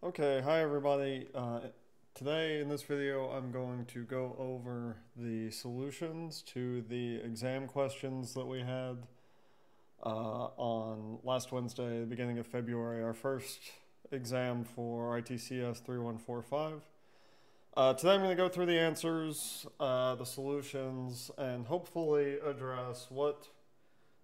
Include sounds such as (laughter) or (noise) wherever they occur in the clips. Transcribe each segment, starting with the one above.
Okay, hi everybody. Uh, today in this video I'm going to go over the solutions to the exam questions that we had uh, on last Wednesday, the beginning of February, our first exam for ITCS 3145. Uh, today I'm going to go through the answers, uh, the solutions, and hopefully address what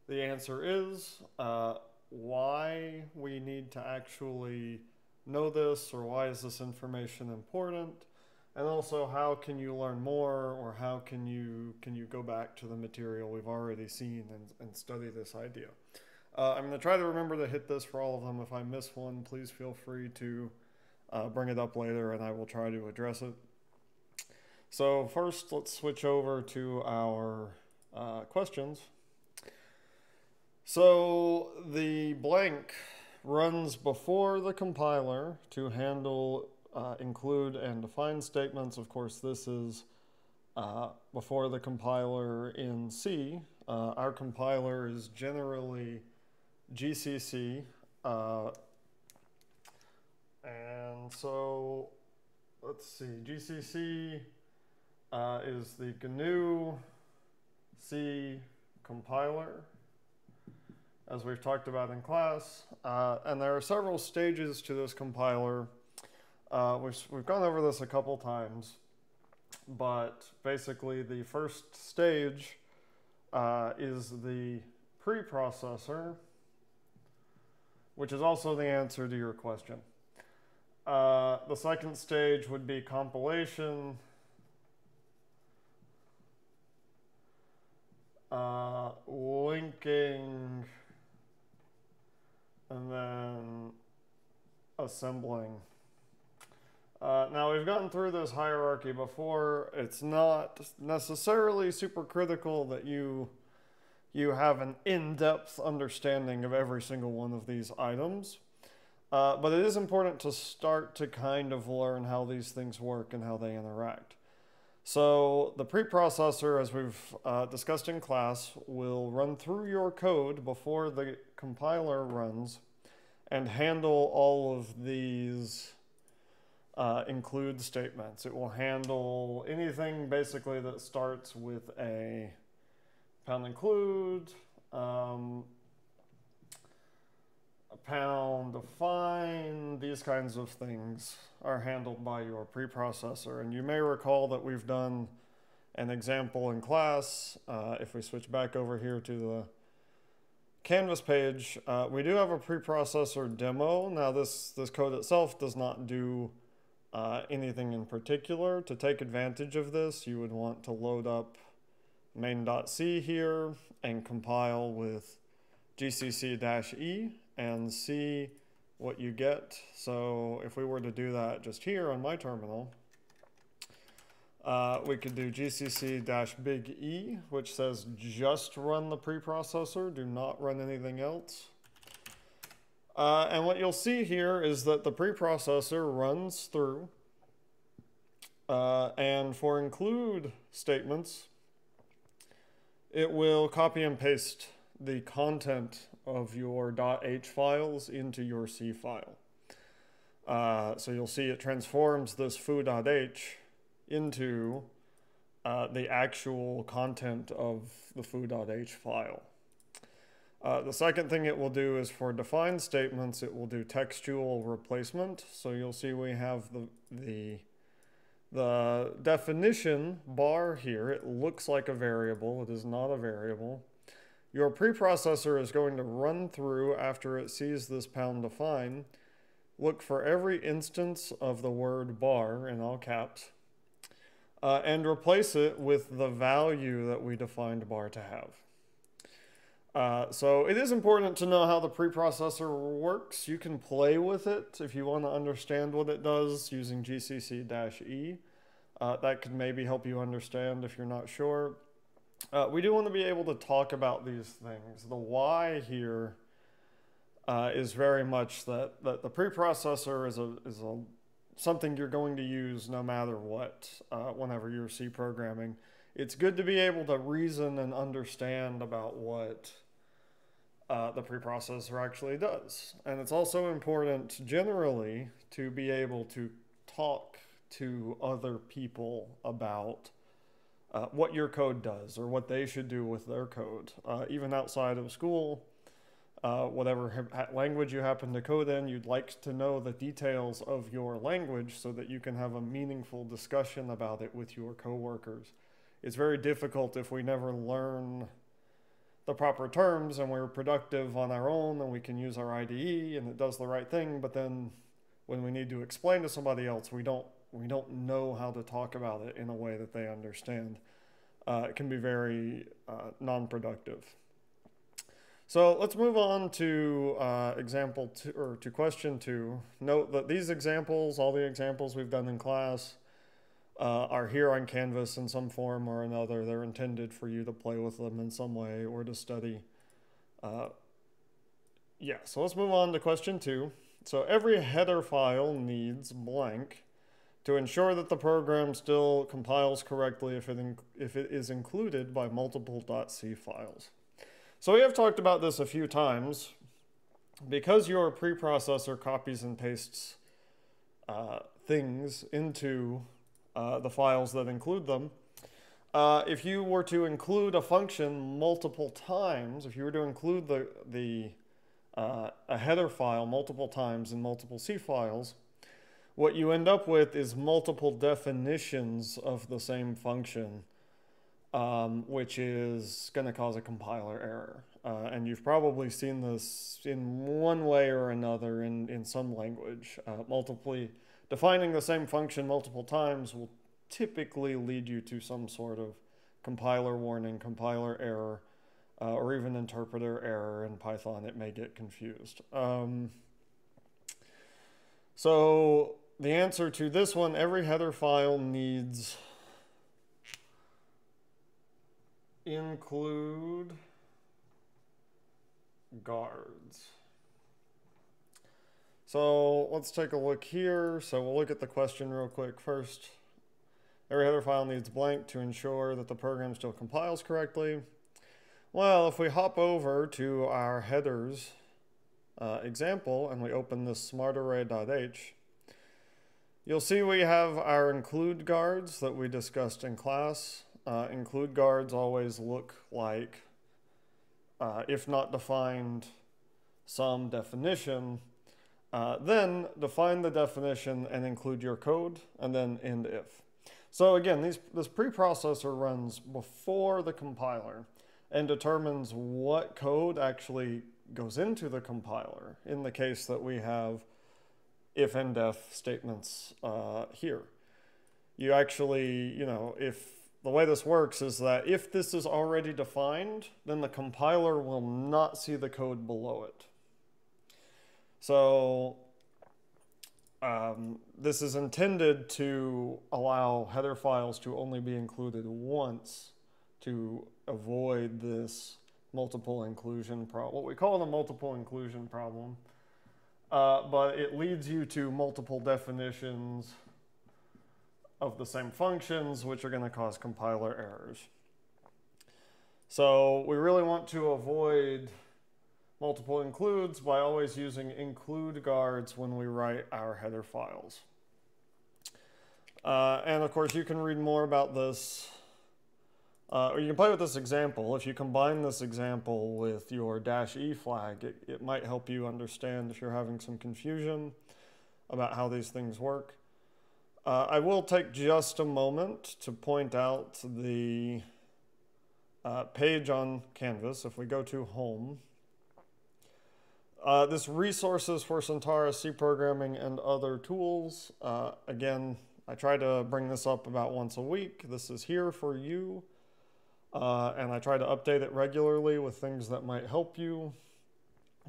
the answer is, uh, why we need to actually know this or why is this information important? And also how can you learn more or how can you can you go back to the material we've already seen and, and study this idea? Uh, i'm going to try to remember to hit this for all of them. If i miss one please feel free to uh, bring it up later and i will try to address it. So first let's switch over to our uh, questions. So the blank runs before the compiler to handle uh, include and define statements. Of course, this is uh, before the compiler in C. Uh, our compiler is generally GCC. Uh, and so let's see, GCC uh, is the GNU C compiler as we've talked about in class. Uh, and there are several stages to this compiler. Uh, we've, we've gone over this a couple times, but basically the first stage uh, is the preprocessor, which is also the answer to your question. Uh, the second stage would be compilation. Uh, linking and then assembling. Uh, now we've gotten through this hierarchy before. It's not necessarily super critical that you you have an in-depth understanding of every single one of these items. Uh, but it is important to start to kind of learn how these things work and how they interact. So the preprocessor, as we've uh, discussed in class, will run through your code before the compiler runs and handle all of these uh, include statements. It will handle anything basically that starts with a pound include, um, pound define, these kinds of things are handled by your preprocessor. And you may recall that we've done an example in class. Uh, if we switch back over here to the Canvas page, uh, we do have a preprocessor demo. Now this, this code itself does not do uh, anything in particular. To take advantage of this, you would want to load up main.c here and compile with gcc-e and see what you get. So if we were to do that just here on my terminal, uh, we could do gcc-big E, which says just run the preprocessor, do not run anything else. Uh, and what you'll see here is that the preprocessor runs through, uh, and for include statements, it will copy and paste the content of your .h files into your C file. Uh, so you'll see it transforms this foo.h into uh, the actual content of the foo.h file. Uh, the second thing it will do is for defined statements, it will do textual replacement. So you'll see we have the, the, the definition bar here. It looks like a variable. It is not a variable. Your preprocessor is going to run through after it sees this pound define, look for every instance of the word bar in all caps, uh, and replace it with the value that we defined bar to have. Uh, so it is important to know how the preprocessor works. You can play with it if you want to understand what it does using GCC-E. Uh, that could maybe help you understand if you're not sure. Uh, we do want to be able to talk about these things. The why here uh, is very much that, that the preprocessor is a, is a something you're going to use no matter what uh, whenever you're C programming. It's good to be able to reason and understand about what uh, the preprocessor actually does. And it's also important generally to be able to talk to other people about uh, what your code does or what they should do with their code, uh, even outside of school. Uh, whatever ha- language you happen to code in, you'd like to know the details of your language so that you can have a meaningful discussion about it with your coworkers. It's very difficult if we never learn the proper terms and we're productive on our own and we can use our IDE and it does the right thing, but then when we need to explain to somebody else, we don't we don't know how to talk about it in a way that they understand. Uh, it can be very uh, non-productive. So let's move on to uh, example two, or to question two. Note that these examples, all the examples we've done in class, uh, are here on Canvas in some form or another. They're intended for you to play with them in some way or to study. Uh, yeah, so let's move on to question two. So every header file needs blank to ensure that the program still compiles correctly if it, if it is included by multiple .c files. So we have talked about this a few times. Because your preprocessor copies and pastes uh, things into uh, the files that include them, uh, if you were to include a function multiple times, if you were to include the, the uh, a header file multiple times in multiple C files, what you end up with is multiple definitions of the same function, um, which is going to cause a compiler error. Uh, and you've probably seen this in one way or another in, in some language. Uh, multiply, defining the same function multiple times will typically lead you to some sort of compiler warning, compiler error, uh, or even interpreter error in Python. It may get confused. Um, so the answer to this one, every header file needs include guards. So let's take a look here. So we'll look at the question real quick first. Every header file needs blank to ensure that the program still compiles correctly. Well, if we hop over to our headers uh, example and we open this smartarray.h, You'll see we have our include guards that we discussed in class. Uh, include guards always look like, uh, if not defined, some definition. Uh, then define the definition and include your code, and then end if. So again, these, this preprocessor runs before the compiler and determines what code actually goes into the compiler in the case that we have ifndef statements uh, here. You actually, you know, if the way this works is that if this is already defined, then the compiler will not see the code below it. So um, this is intended to allow header files to only be included once to avoid this multiple inclusion problem. What we call the multiple inclusion problem. Uh, but it leads you to multiple definitions of the same functions, which are going to cause compiler errors. So we really want to avoid multiple includes by always using include guards when we write our header files. Uh, and of course, you can read more about this uh, or you can play with this example. If you combine this example with your dash E flag, it, it might help you understand if you're having some confusion about how these things work. Uh, I will take just a moment to point out the uh, page on Canvas. If we go to Home, uh, this resources for Centaurus C programming and other tools. Uh, again, I try to bring this up about once a week. This is here for you. Uh, and I try to update it regularly with things that might help you.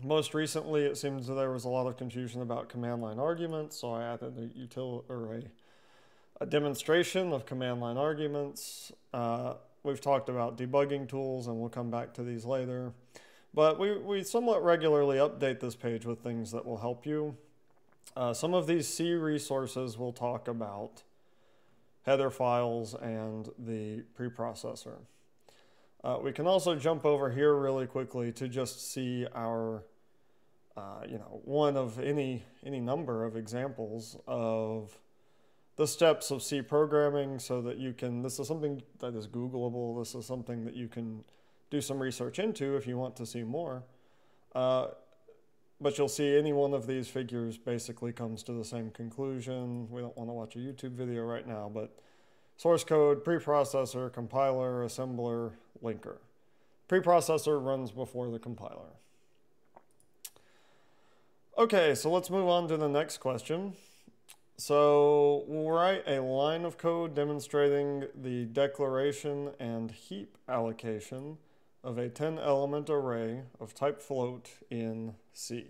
Most recently, it seems that there was a lot of confusion about command line arguments, so I added a util or a, a demonstration of command line arguments. Uh, we've talked about debugging tools, and we'll come back to these later. But we, we somewhat regularly update this page with things that will help you. Uh, some of these C resources will talk about header files and the preprocessor. Uh, we can also jump over here really quickly to just see our, uh, you know, one of any, any number of examples of the steps of C programming so that you can, this is something that is Googleable. This is something that you can do some research into if you want to see more. Uh, but you'll see any one of these figures basically comes to the same conclusion. We don't want to watch a YouTube video right now, but source code, preprocessor, compiler, assembler, linker. Preprocessor runs before the compiler. Okay, so let's move on to the next question. So we'll write a line of code demonstrating the declaration and heap allocation of a 10 element array of type float in C.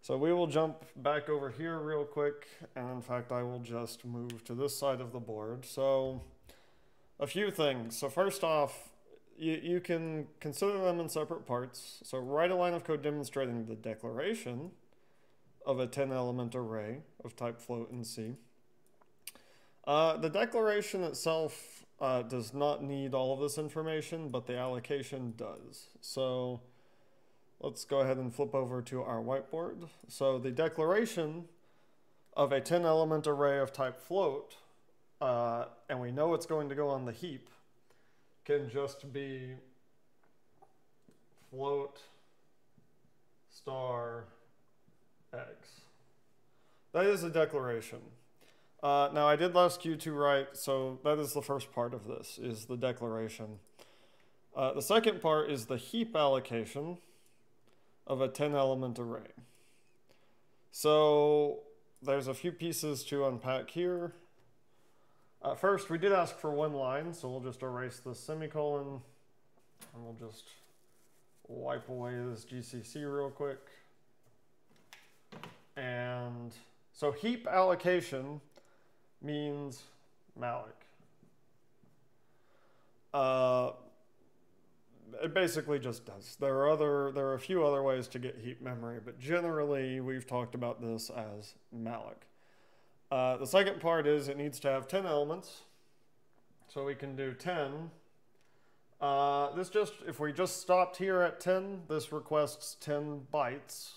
So we will jump back over here real quick, and in fact I will just move to this side of the board. So a few things. So first off, you, you can consider them in separate parts. So write a line of code demonstrating the declaration of a 10 element array of type float in C. Uh, the declaration itself uh, does not need all of this information, but the allocation does. So let's go ahead and flip over to our whiteboard. So the declaration of a 10 element array of type float, uh, and we know it's going to go on the heap, can just be float star x. That is a declaration. Uh, now I did ask you to write, so that is the first part of this, is the declaration. Uh, the second part is the heap allocation of a 10 element array. So there's a few pieces to unpack here. Uh, first, we did ask for one line, so we'll just erase the semicolon and we'll just wipe away this GCC real quick. And so heap allocation means malloc. Uh, it basically just does. There are other, there are a few other ways to get heap memory, but generally we've talked about this as malloc. Uh, the second part is it needs to have 10 elements. So we can do 10. Uh, this just, if we just stopped here at 10, this requests 10 bytes.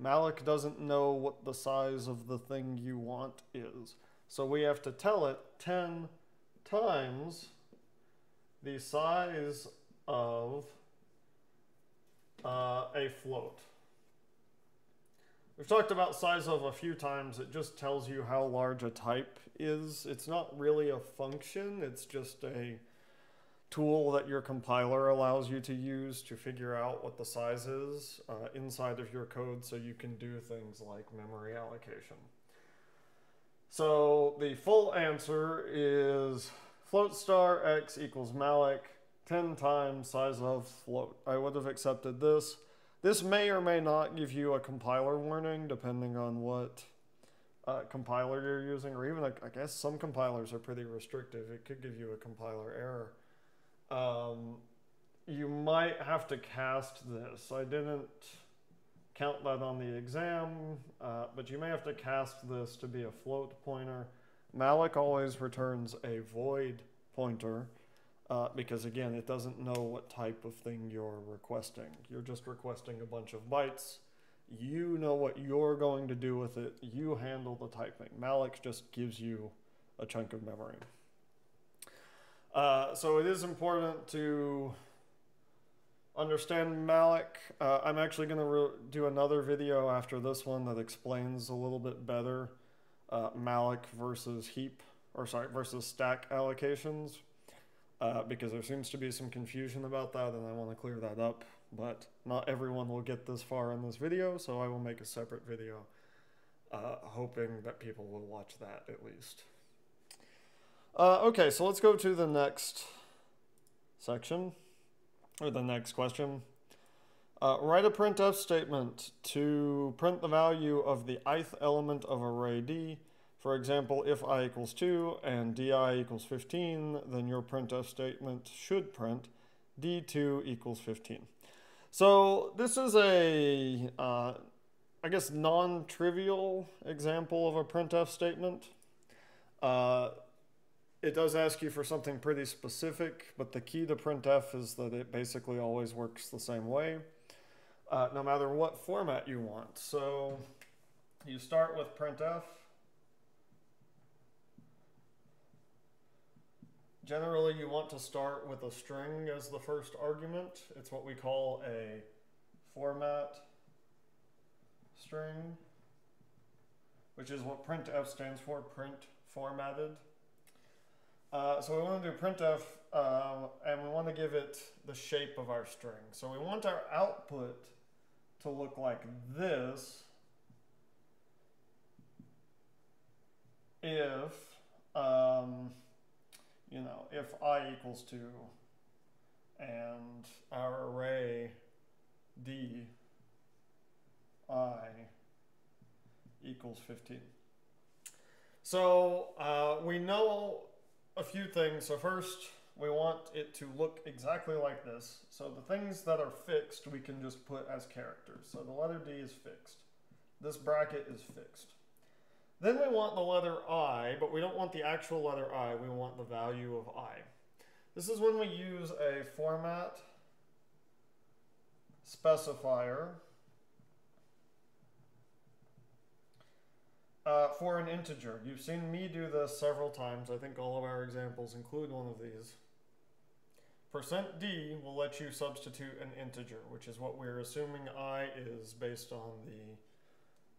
malloc doesn't know what the size of the thing you want is. So we have to tell it 10 times the size of uh, a float. We've talked about size of a few times. It just tells you how large a type is. It's not really a function. It's just a tool that your compiler allows you to use to figure out what the size is uh, inside of your code so you can do things like memory allocation. So the full answer is float star x equals malloc 10 times size of float. I would have accepted this. This may or may not give you a compiler warning depending on what uh, compiler you're using, or even, I guess some compilers are pretty restrictive. It could give you a compiler error. Um, you might have to cast this. I didn't count that on the exam, uh, but you may have to cast this to be a float pointer. malloc always returns a void pointer uh, because again, it doesn't know what type of thing you're requesting. You're just requesting a bunch of bytes. You know what you're going to do with it. You handle the typing. malloc just gives you a chunk of memory. Uh, so it is important to understand malloc. Uh, I'm actually going to do another video after this one that explains a little bit better uh, malloc versus heap, or sorry, versus stack allocations, uh, because there seems to be some confusion about that and I want to clear that up, but not everyone will get this far in this video, so I will make a separate video uh, hoping that people will watch that at least. Uh, okay, so let's go to the next section or the next question. Uh, write a printf statement to print the value of the ith element of array D. For example, if i equals 2 and di equals 15, then your printf statement should print d2 equals 15. So this is a, uh, I guess, non-trivial example of a printf statement. Uh, it does ask you for something pretty specific, but the key to printf is that it basically always works the same way, uh, no matter what format you want. So you start with printf. Generally, you want to start with a string as the first argument. It's what we call a format string, which is what printf stands for, print formatted. Uh, so we want to do printf, uh, and we want to give it the shape of our string. So we want our output to look like this if, um, you know, if i equals 2 and our array d i equals 15. So uh, we know a few things. So first, we want it to look exactly like this. So the things that are fixed, we can just put as characters. So the letter D is fixed. This bracket is fixed. Then we want the letter I, but we don't want the actual letter I, we want the value of I. This is when we use a format specifier Uh, for an integer, you've seen me do this several times. I think all of our examples include one of these. Percent %d will let you substitute an integer, which is what we're assuming i is based on the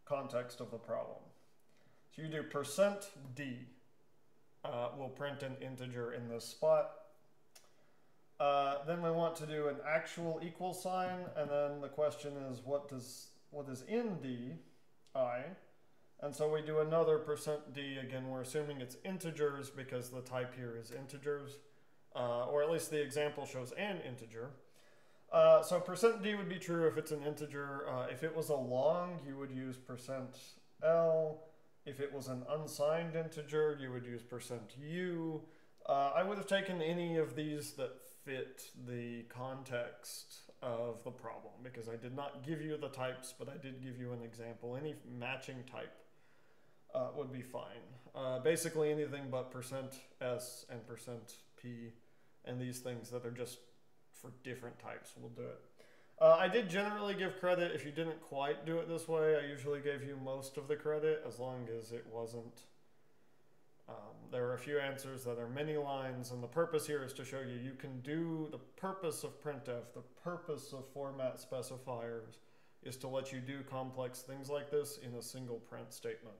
context of the problem. So you do percent %d uh, will print an integer in this spot. Uh, then we want to do an actual equal sign, and then the question is what does what is in d, i, and so we do another percent %d, again, we're assuming it's integers because the type here is integers, uh, or at least the example shows an integer. Uh, so percent %d would be true if it's an integer. Uh, if it was a long, you would use percent %l. If it was an unsigned integer, you would use percent %u. Uh, I would have taken any of these that fit the context of the problem because I did not give you the types, but I did give you an example. Any matching type uh, would be fine. Uh, basically anything but percent %s and percent %p and these things that are just for different types will do it. Uh, I did generally give credit if you didn't quite do it this way. I usually gave you most of the credit as long as it wasn't. Um, there are a few answers that are many lines, and the purpose here is to show you you can do the purpose of printf, the purpose of format specifiers is to let you do complex things like this in a single print statement.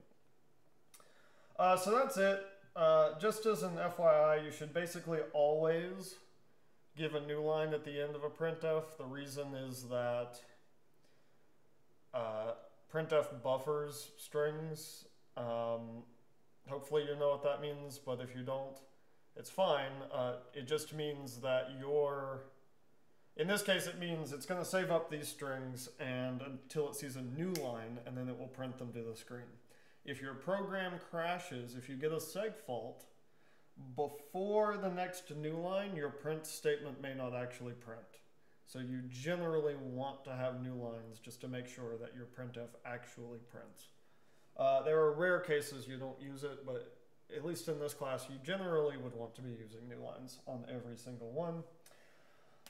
Uh, so that's it. Uh, just as an FYI, you should basically always give a new line at the end of a printf. The reason is that uh, printf buffers strings. Um, hopefully you know what that means, but if you don't, it's fine. Uh, it just means that your, in this case, it means it's going to save up these strings and until it sees a new line, and then it will print them to the screen. If your program crashes, if you get a seg fault, before the next new line, your print statement may not actually print. So you generally want to have new lines just to make sure that your printf actually prints. Uh, there are rare cases you don't use it, but at least in this class, you generally would want to be using new lines on every single one.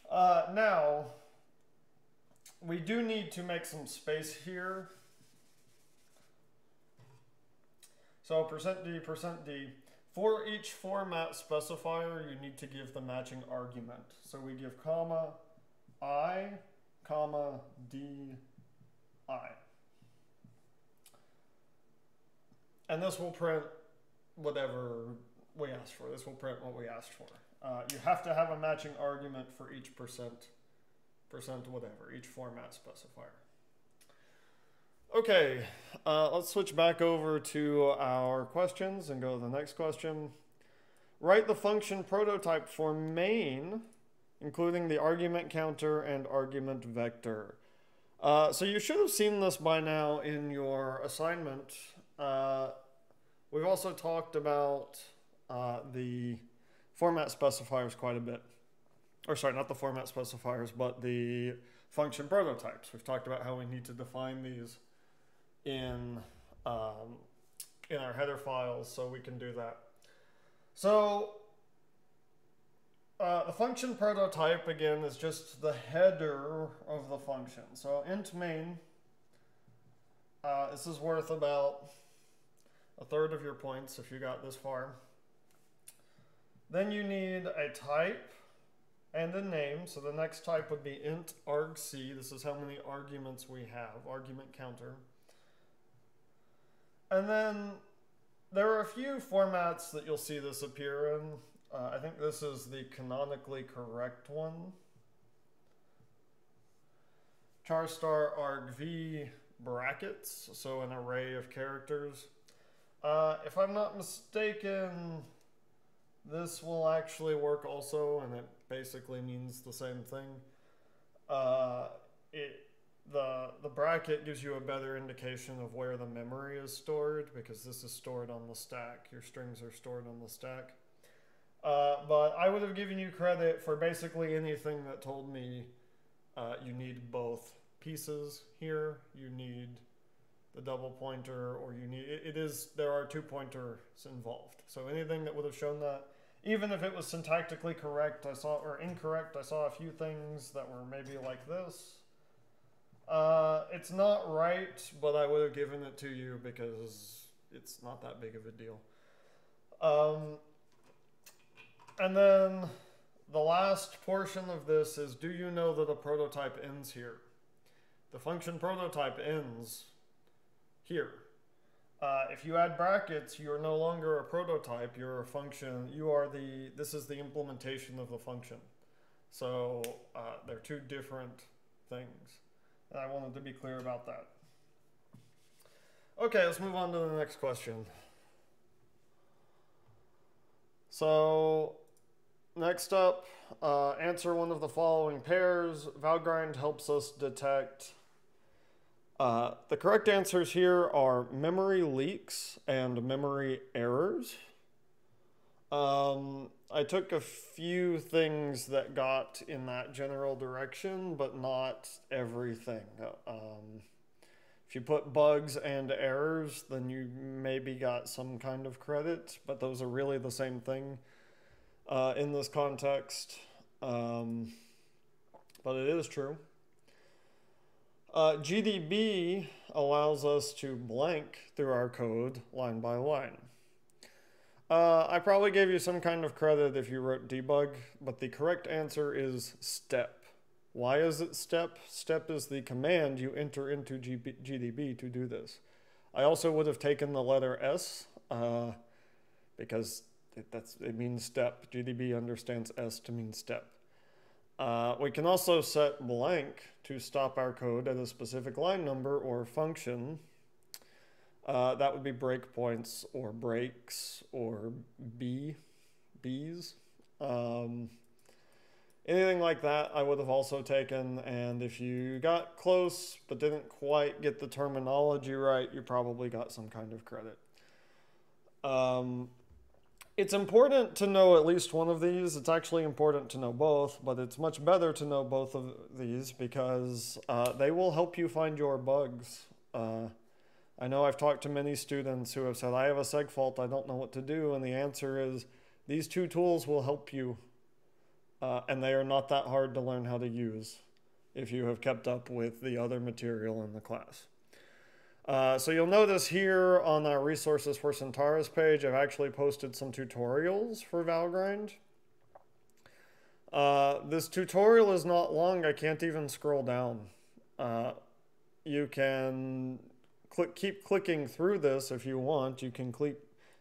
Uh, now, we do need to make some space here So percent %d, percent %d. For each format specifier, you need to give the matching argument. So we give comma i, comma d, i. And this will print whatever we asked for. This will print what we asked for. Uh, you have to have a matching argument for each percent, percent whatever, each format specifier. Okay, uh, let's switch back over to our questions and go to the next question. Write the function prototype for main, including the argument counter and argument vector. Uh, so you should have seen this by now in your assignment. Uh, we've also talked about uh, the format specifiers quite a bit. Or sorry, not the format specifiers, but the function prototypes. We've talked about how we need to define these in um, in our header files, so we can do that. So uh, the function prototype again is just the header of the function. So int main, uh, this is worth about a third of your points if you got this far. Then you need a type and a name. So the next type would be int argc. This is how many arguments we have, argument counter. And then there are a few formats that you'll see this appear in. Uh, I think this is the canonically correct one. Char star argv brackets, so an array of characters. Uh, if I'm not mistaken, this will actually work also, and it basically means the same thing. Uh, it the the bracket gives you a better indication of where the memory is stored because this is stored on the stack. Your strings are stored on the stack. Uh, but I would have given you credit for basically anything that told me uh, you need both pieces here. You need the double pointer, or you need it, it is there are two pointers involved. So anything that would have shown that even if it was syntactically correct, I saw, or incorrect, I saw a few things that were maybe like this. Uh, it's not right, but I would have given it to you because it's not that big of a deal. Um, and then the last portion of this is, do you know that a prototype ends here? The function prototype ends here. Uh, if you add brackets, you're no longer a prototype, you're a function. You are the, this is the implementation of the function. So uh, they're two different things. And I wanted to be clear about that. Okay, let's move on to the next question. So next up, uh, answer one of the following pairs. Valgrind helps us detect uh, the correct answers here are memory leaks and memory errors. Um, I took a few things that got in that general direction, but not everything. Um, if you put bugs and errors, then you maybe got some kind of credit, but those are really the same thing uh, in this context. Um, but it is true. Uh, GDB allows us to blank through our code line by line. Uh, I probably gave you some kind of credit if you wrote debug, but the correct answer is step. Why is it step? Step is the command you enter into GDB to do this. I also would have taken the letter S uh, because it, that's, it means step. GDB understands S to mean step. Uh, we can also set blank to stop our code at a specific line number or function. Uh, that would be breakpoints or breaks or B, Bs. Um, anything like that I would have also taken. And if you got close but didn't quite get the terminology right, you probably got some kind of credit. Um, it's important to know at least one of these. It's actually important to know both, but it's much better to know both of these because uh, they will help you find your bugs. Uh, I know I've talked to many students who have said, I have a seg fault, I don't know what to do. And the answer is these two tools will help you. Uh, and they are not that hard to learn how to use if you have kept up with the other material in the class. Uh, so you'll notice here on our resources for Centaurus page, I've actually posted some tutorials for Valgrind. Uh, this tutorial is not long. I can't even scroll down. Uh, you can click, keep clicking through this if you want. You can keep,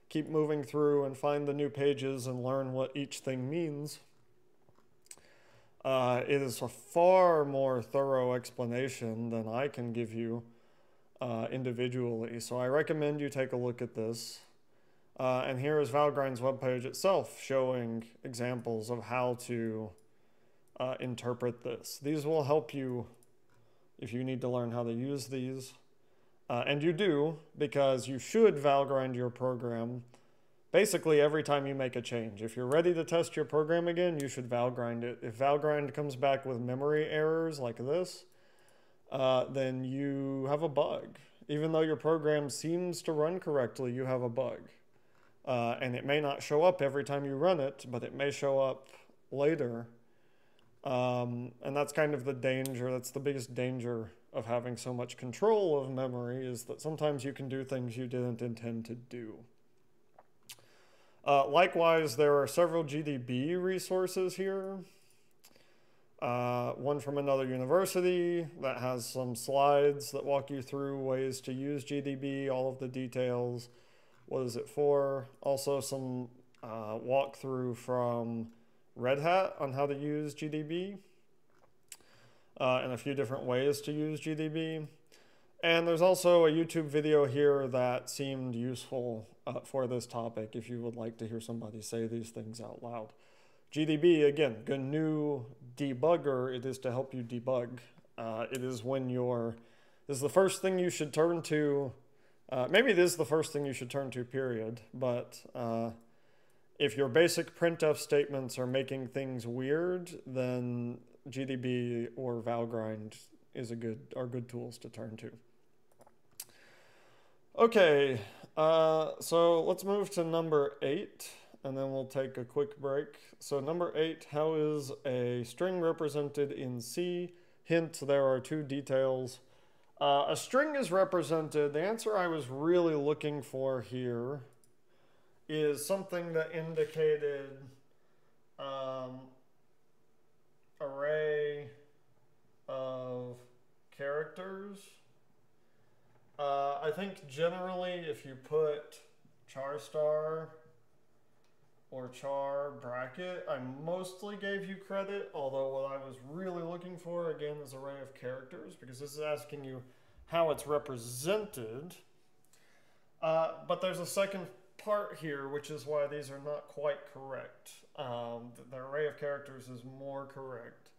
keep moving through and find the new pages and learn what each thing means. Uh, it is a far more thorough explanation than I can give you uh, individually. So I recommend you take a look at this. Uh, and here is Valgrind's webpage itself showing examples of how to uh, interpret this. These will help you if you need to learn how to use these. Uh, and you do because you should Valgrind your program basically every time you make a change. If you're ready to test your program again, you should Valgrind it. If Valgrind comes back with memory errors like this, uh, then you have a bug. Even though your program seems to run correctly, you have a bug. Uh, and it may not show up every time you run it, but it may show up later. Um, and that's kind of the danger, that's the biggest danger of having so much control of memory is that sometimes you can do things you didn't intend to do. Uh, likewise, there are several GDB resources here. Uh, one from another university that has some slides that walk you through ways to use GDB, all of the details, what is it for. Also some uh, walkthrough from Red Hat on how to use GDB uh, and a few different ways to use GDB. And there's also a YouTube video here that seemed useful uh, for this topic if you would like to hear somebody say these things out loud. GDB, again, GNU debugger, it is to help you debug. Uh, it is when you're, this is the first thing you should turn to, uh, maybe it is the first thing you should turn to, period, but uh, if your basic printf statements are making things weird, then GDB or Valgrind is a good are good tools to turn to. Okay, uh, so let's move to number eight, and then we'll take a quick break. So number eight, how is a string represented in C? Hint, there are two details. Uh, a string is represented, the answer I was really looking for here is something that indicated um, array of characters. Uh, I think generally if you put char star or char bracket, I mostly gave you credit, although what I was really looking for again is array of characters because this is asking you how it's represented. Uh, but there's a second part here, which is why these are not quite correct. Um, the, the, array of characters is more correct.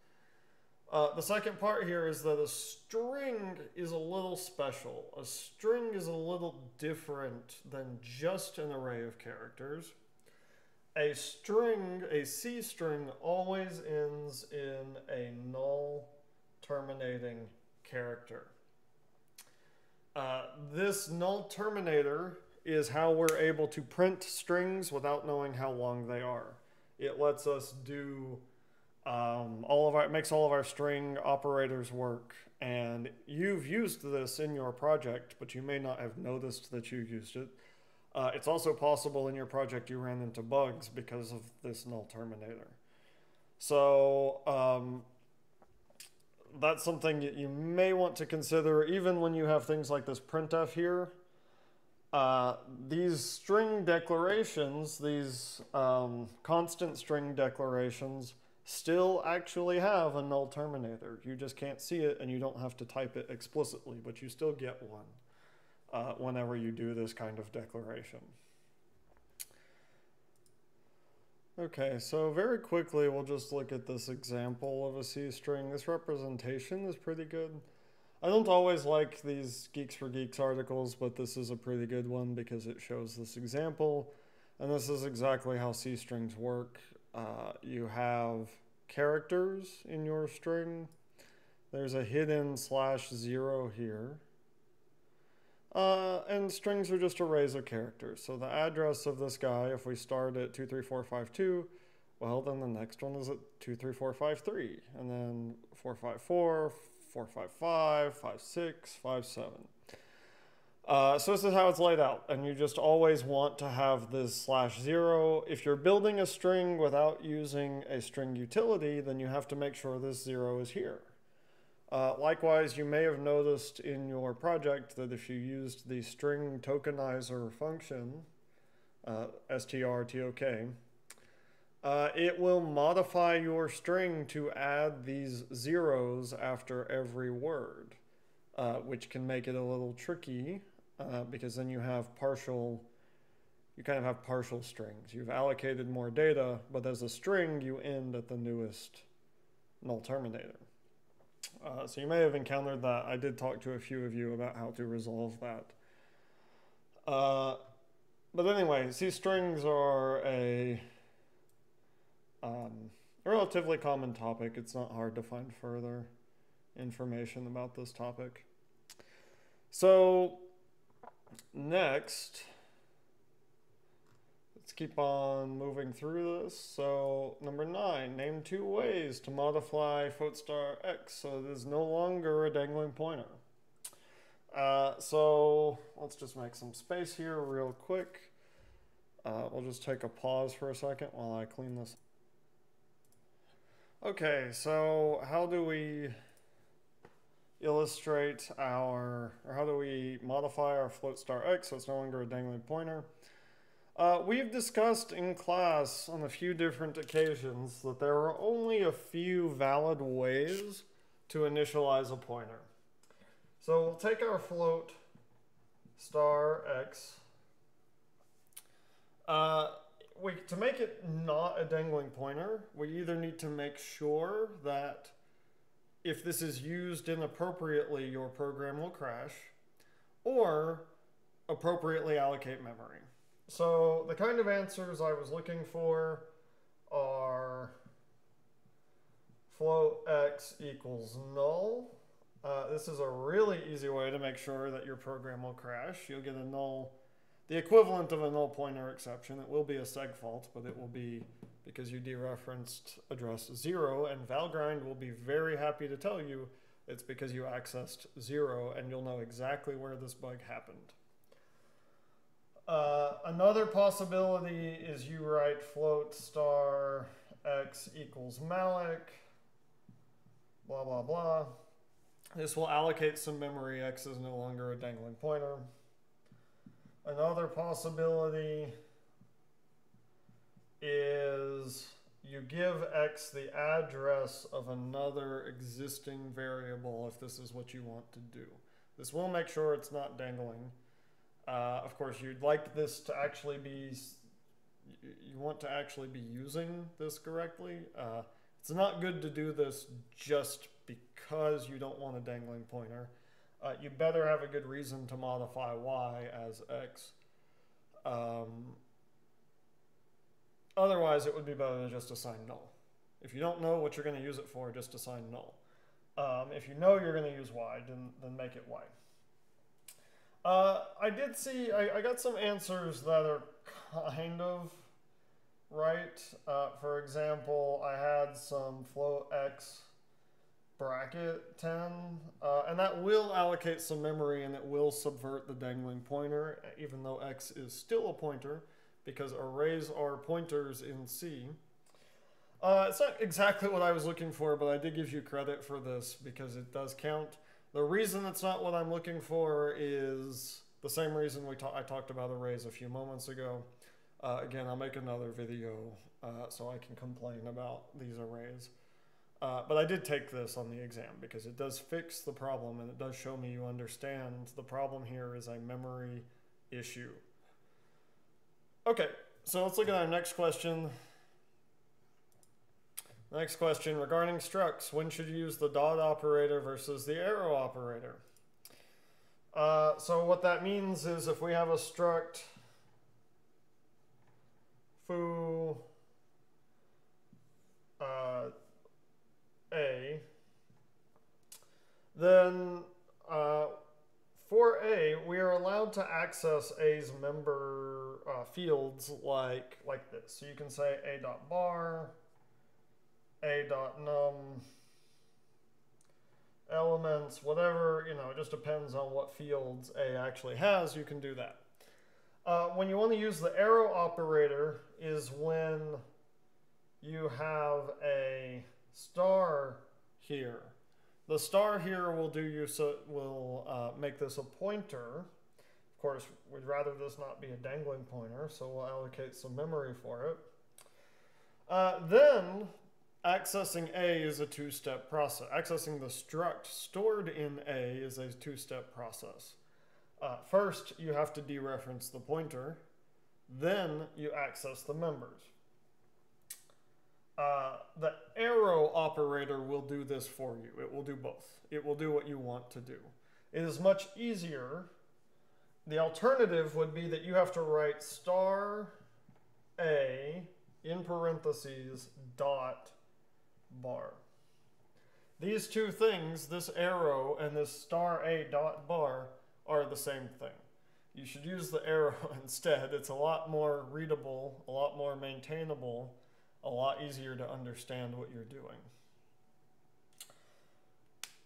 Uh, the second part here is that a string is a little special. A string is a little different than just an array of characters. A string, a C string, always ends in a null terminating character. Uh, this null terminator is how we're able to print strings without knowing how long they are. It lets us do um, all of our, it makes all of our string operators work. And you've used this in your project, but you may not have noticed that you used it. Uh, it's also possible in your project you ran into bugs because of this null terminator. So um, that's something that you may want to consider even when you have things like this printf here. Uh, these string declarations, these um, constant string declarations, still actually have a null terminator. You just can't see it and you don't have to type it explicitly, but you still get one uh, whenever you do this kind of declaration. Okay, so very quickly we'll just look at this example of a C string. This representation is pretty good. I don't always like these Geeks for Geeks articles, but this is a pretty good one because it shows this example. And this is exactly how C strings work. Uh, you have characters in your string. There's a hidden slash zero here. Uh, and strings are just arrays of characters. So the address of this guy, if we start at 23452, well, then the next one is at 23453, and then 454, four, five, five, five, six, five, seven. Uh, so this is how it's laid out, and you just always want to have this slash zero. If you're building a string without using a string utility, then you have to make sure this zero is here. Uh, likewise, you may have noticed in your project that if you used the string tokenizer function, uh, strtok, uh, it will modify your string to add these zeros after every word, uh, which can make it a little tricky uh, because then you have partial, you kind of have partial strings. You've allocated more data, but as a string, you end at the newest null terminator. Uh, so you may have encountered that. I did talk to a few of you about how to resolve that. Uh, but anyway, C strings are a um, a relatively common topic. It's not hard to find further information about this topic. So, next, let's keep on moving through this. So number nine, name two ways to modify float star x so it is no longer a dangling pointer. Uh, so let's just make some space here real quick. Uh, we'll just take a pause for a second while I clean this. Okay, so how do we illustrate our, or how do we modify our float star x so it's no longer a dangling pointer? Uh, we've discussed in class on a few different occasions that there are only a few valid ways to initialize a pointer. So we'll take our float star x. Uh, we, to make it not a dangling pointer, we either need to make sure that if this is used inappropriately, your program will crash, or appropriately allocate memory. So the kind of answers I was looking for are float x equals null. Uh, this is a really easy way to make sure that your program will crash. You'll get a null, the equivalent of a null pointer exception. It will be a seg fault, but it will be because you dereferenced address zero, and Valgrind will be very happy to tell you it's because you accessed zero, and you'll know exactly where this bug happened. Uh, another possibility is you write float star x equals malloc, blah, blah, blah. This will allocate some memory. X is no longer a dangling pointer. Another possibility is you give x the address of another existing variable if this is what you want to do. This will make sure it's not dangling. Uh, of course, you'd like this to actually be, you want to actually be using this correctly. Uh, it's not good to do this just because you don't want a dangling pointer. Uh, you better have a good reason to modify y as x. Um, otherwise, it would be better to just assign null. If you don't know what you're going to use it for, just assign null. Um, if you know you're going to use y, then, then make it y. Uh, I did see, I, I, got some answers that are kind of right. Uh, for example, I had some float x bracket 10, uh, and that will allocate some memory and it will subvert the dangling pointer, even though x is still a pointer, because arrays are pointers in C. Uh, it's not exactly what I was looking for, but I did give you credit for this because it does count. The reason it's not what I'm looking for is the same reason we ta I talked about arrays a few moments ago. Uh, again, I'll make another video uh, so I can complain about these arrays. Uh, but I did take this on the exam because it does fix the problem and it does show me you understand the problem here is a memory issue. Okay, so let's look at our next question. Next question regarding structs. When should you use the dot operator versus the arrow operator? Uh, so what that means is if we have a struct foo uh, a, then uh, for A, we are allowed to access A's member uh, fields like like this. So you can say A dot bar, A dot num, elements, whatever, you know, it just depends on what fields A actually has, you can do that. Uh, when you want to use the arrow operator is when you have a star here. The star here will do you so will uh, make this a pointer. Of course, we'd rather this not be a dangling pointer, so we'll allocate some memory for it. Uh, then, accessing A is a two-step process. Accessing the struct stored in A is a two-step process. Uh, first, you have to dereference the pointer. Then you access the members. Uh, the arrow operator will do this for you. It will do both. It will do what you want to do. It is much easier. The alternative would be that you have to write star A in parentheses dot bar. These two things, this arrow and this star A dot bar, are the same thing. you should use the arrow (laughs) instead. It's a lot more readable, a lot more maintainable, a lot easier to understand what you're doing.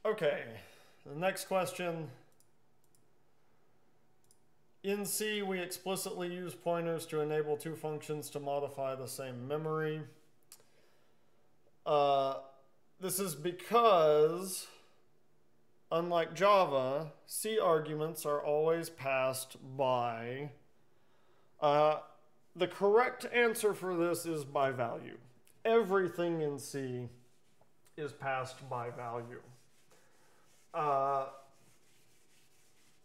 Okay, the next question. In C, we explicitly use pointers to enable two functions to modify the same memory. Uh, this is because, unlike Java, C arguments are always passed by. Uh, the correct answer for this is by value. Everything in C is passed by value. Uh,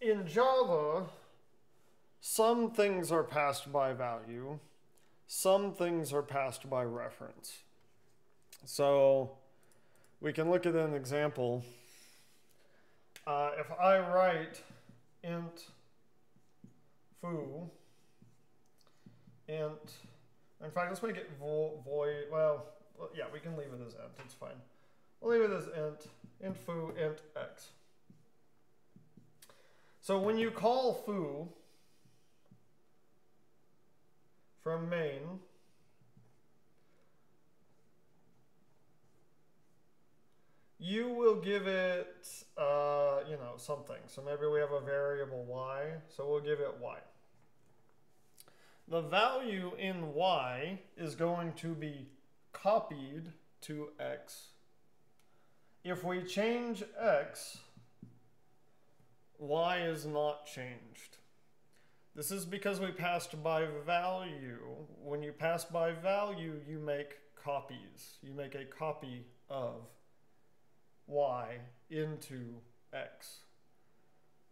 in Java, some things are passed by value, some things are passed by reference. So we can look at an example. Uh, if I write int foo, int, in fact, let's make it vo void, well, yeah, we can leave it as int, it's fine. We'll leave it as int, int foo, int x. So when you call foo from main, you will give it, uh, you know, something. So maybe we have a variable y, so we'll give it y. The value in y is going to be copied to x if we change x, y is not changed. This is because we passed by value. When you pass by value, you make copies. You make a copy of y into x.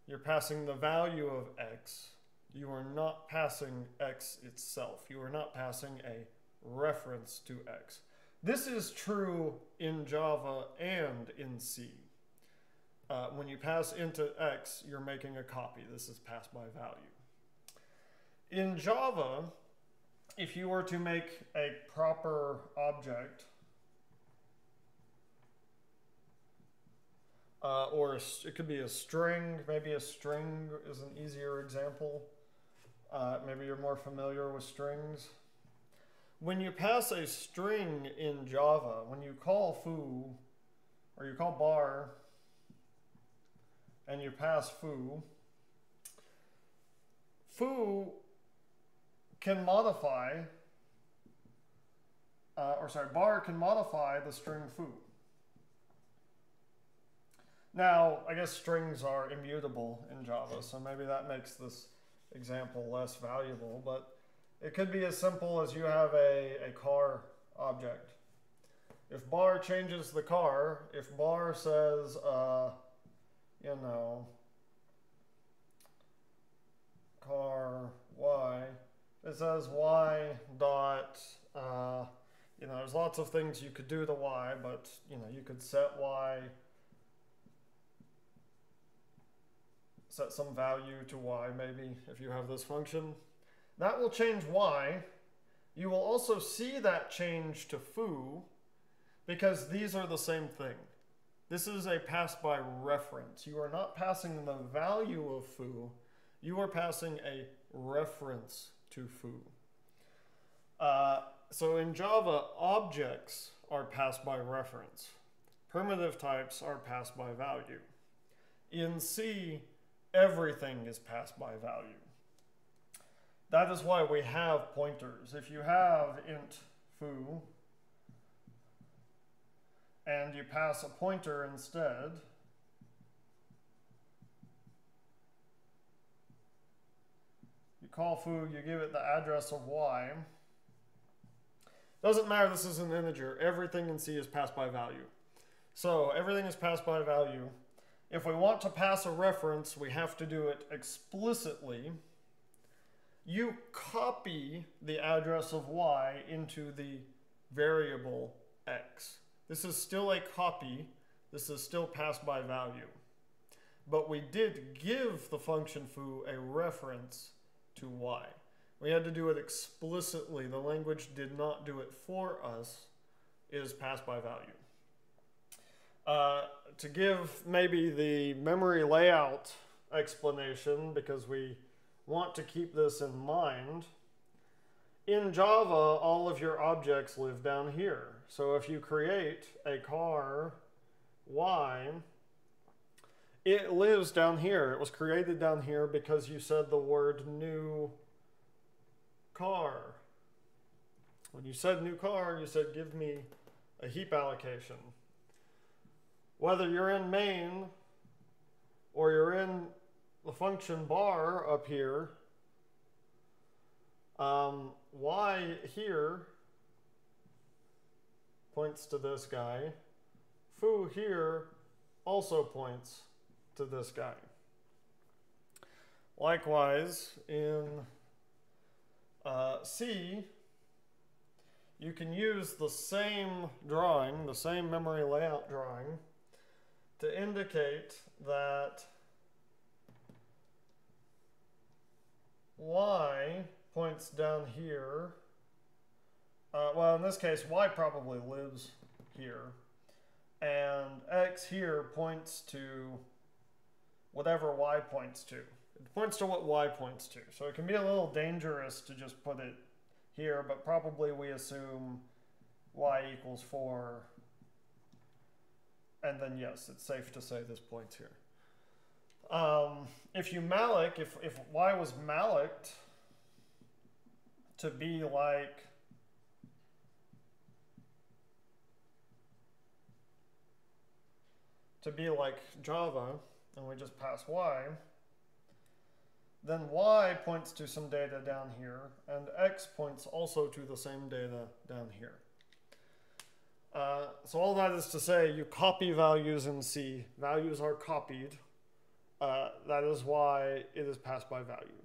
You're passing the value of x. You are not passing x itself. You are not passing a reference to x. This is true in Java and in C. Uh, when you pass into X, you're making a copy. This is passed by value. In Java, if you were to make a proper object, uh, or a, it could be a string, maybe a string is an easier example. Uh, maybe you're more familiar with strings. When you pass a string in Java, when you call foo, or you call bar, and you pass foo, foo can modify, uh, or sorry, bar can modify the string foo. Now, I guess strings are immutable in Java, so maybe that makes this example less valuable, but it could be as simple as you have a, a car object. If bar changes the car, if bar says, uh, you know, car y, it says y dot, uh, you know, there's lots of things you could do to y, but, you know, you could set y, set some value to y maybe if you have this function. That will change y. You will also see that change to foo because these are the same thing. This is a pass by reference. You are not passing the value of foo, you are passing a reference to foo. Uh, so in Java, objects are passed by reference. Primitive types are passed by value. In C, everything is passed by value. That is why we have pointers. If you have int foo and you pass a pointer instead, you call foo, you give it the address of y. Doesn't matter this is an integer. Everything in C is passed by value. So everything is passed by value. If we want to pass a reference, we have to do it explicitly you copy the address of y into the variable x. This is still a copy. This is still passed by value. But we did give the function foo a reference to y. We had to do it explicitly. The language did not do it for us. It is passed by value. Uh, to give maybe the memory layout explanation, because we want to keep this in mind, in Java, all of your objects live down here. So if you create a car y, it lives down here. It was created down here because you said the word new car. When you said new car, you said give me a heap allocation. Whether you're in main or you're in the function bar up here, um, y here points to this guy. Foo here also points to this guy. Likewise, in uh, C, you can use the same drawing, the same memory layout drawing, to indicate that y points down here. Uh, well, in this case, y probably lives here. And x here points to whatever y points to. It points to what y points to. So it can be a little dangerous to just put it here, but probably we assume y equals 4. And then yes, it's safe to say this points here. Um, if you malloc, if, if y was mallocked to be like to be like Java, and we just pass y, then y points to some data down here, and x points also to the same data down here. Uh, so all that is to say, you copy values in C. Values are copied. Uh, that is why it is passed by value.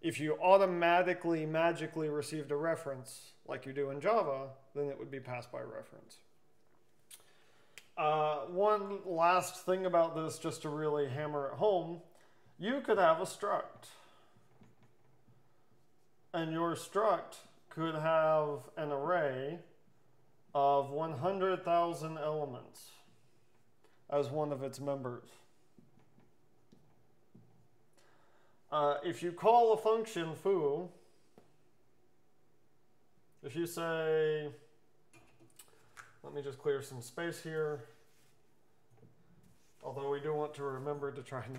If you automatically, magically received a reference, like you do in Java, then it would be passed by reference. Uh, one last thing about this, just to really hammer it home, you could have a struct. And your struct could have an array of 100,000 elements as one of its members. Uh, if you call a function foo, if you say, let me just clear some space here, although we do want to remember to try and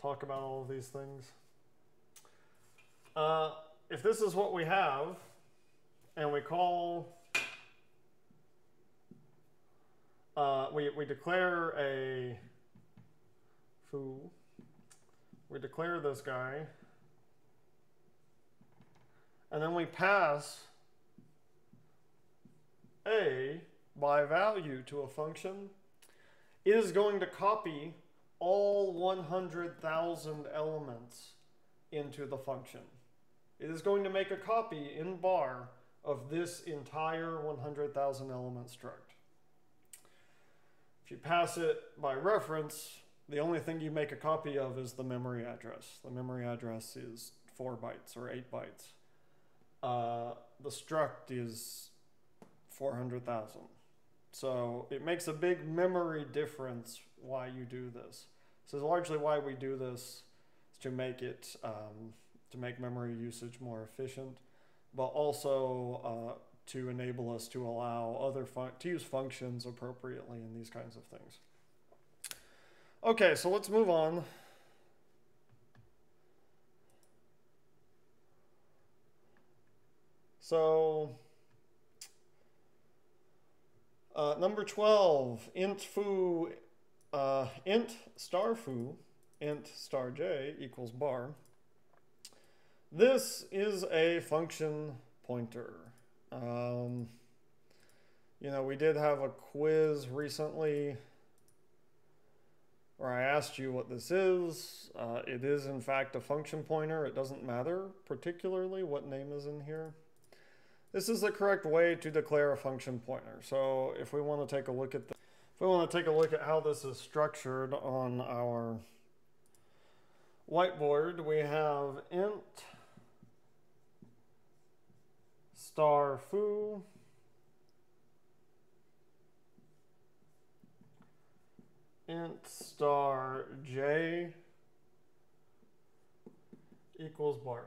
talk about all of these things. Uh, if this is what we have, and we call, uh, we, we declare a foo, we declare this guy, and then we pass a by value to a function, it is going to copy all 100,000 elements into the function. It is going to make a copy in bar of this entire 100,000 element struct. If you pass it by reference, the only thing you make a copy of is the memory address. The memory address is 4 bytes or 8 bytes. Uh, the struct is 400,000. So it makes a big memory difference why you do this. So largely why we do this is to make it um, to make memory usage more efficient, but also uh, to enable us to allow other to use functions appropriately in these kinds of things. Okay, so let's move on. So uh, number 12, int foo, uh, int star foo, int star j equals bar. This is a function pointer. Um, you know, we did have a quiz recently where I asked you what this is. Uh, it is, in fact, a function pointer. It doesn't matter particularly what name is in here. This is the correct way to declare a function pointer. So if we want to take a look at the, if we want to take a look at how this is structured on our whiteboard, we have int star foo int star j equals bar.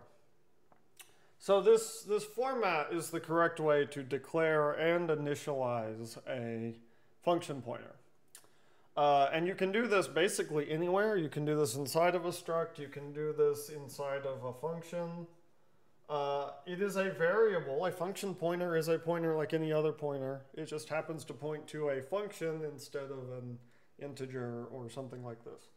So this, this format is the correct way to declare and initialize a function pointer. Uh, and you can do this basically anywhere. You can do this inside of a struct. You can do this inside of a function. Uh, it is a variable. A function pointer is a pointer like any other pointer. It just happens to point to a function instead of an integer or something like this.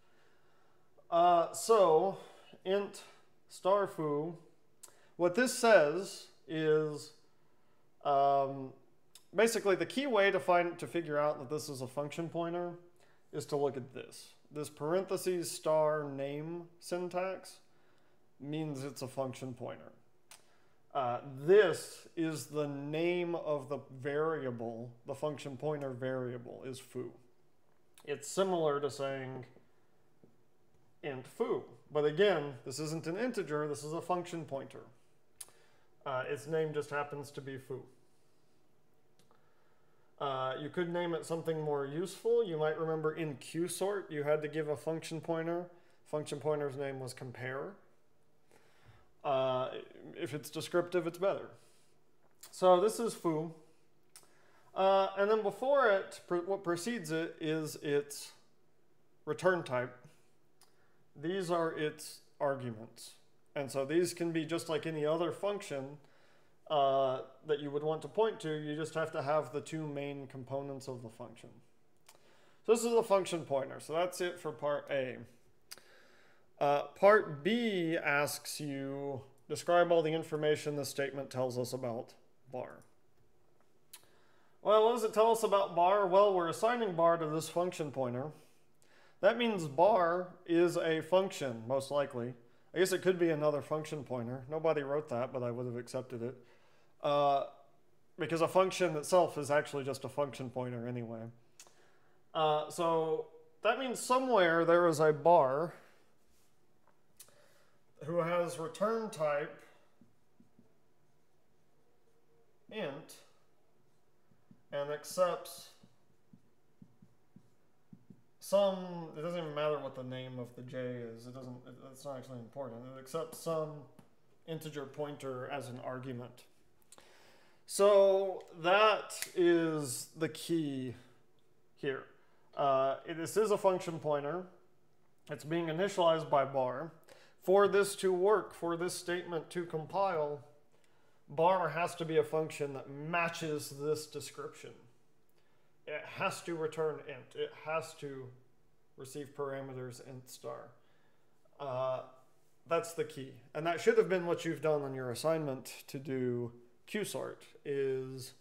Uh, so int star foo, what this says is um, basically the key way to find to figure out that this is a function pointer is to look at this. This parentheses star name syntax means it's a function pointer. Uh, this is the name of the variable, the function pointer variable is foo. It's similar to saying int foo. But again, this isn't an integer, this is a function pointer. Uh, its name just happens to be foo. Uh, you could name it something more useful. You might remember in qsort, you had to give a function pointer. Function pointer's name was compare. Uh, if it's descriptive, it's better. So this is foo. Uh, and then before it, what precedes it is its return type. These are its arguments. And so these can be just like any other function uh, that you would want to point to. You just have to have the two main components of the function. So this is a function pointer. So that's it for part A. Uh, part B asks you, describe all the information this statement tells us about bar. Well, what does it tell us about bar? Well, we're assigning bar to this function pointer. That means bar is a function, most likely. I guess it could be another function pointer. Nobody wrote that, but I would have accepted it. Uh, because a function itself is actually just a function pointer anyway. Uh, so that means somewhere there is a bar who has return type int and accepts some, it doesn't even matter what the name of the j is, it doesn't, it, it's not actually important, it accepts some integer pointer as an argument. So that is the key here. Uh, this is a function pointer. It's being initialized by bar. For this to work, for this statement to compile, bar has to be a function that matches this description. It has to return int. It has to receive parameters int star. Uh, that's the key. And that should have been what you've done on your assignment to do qsort, is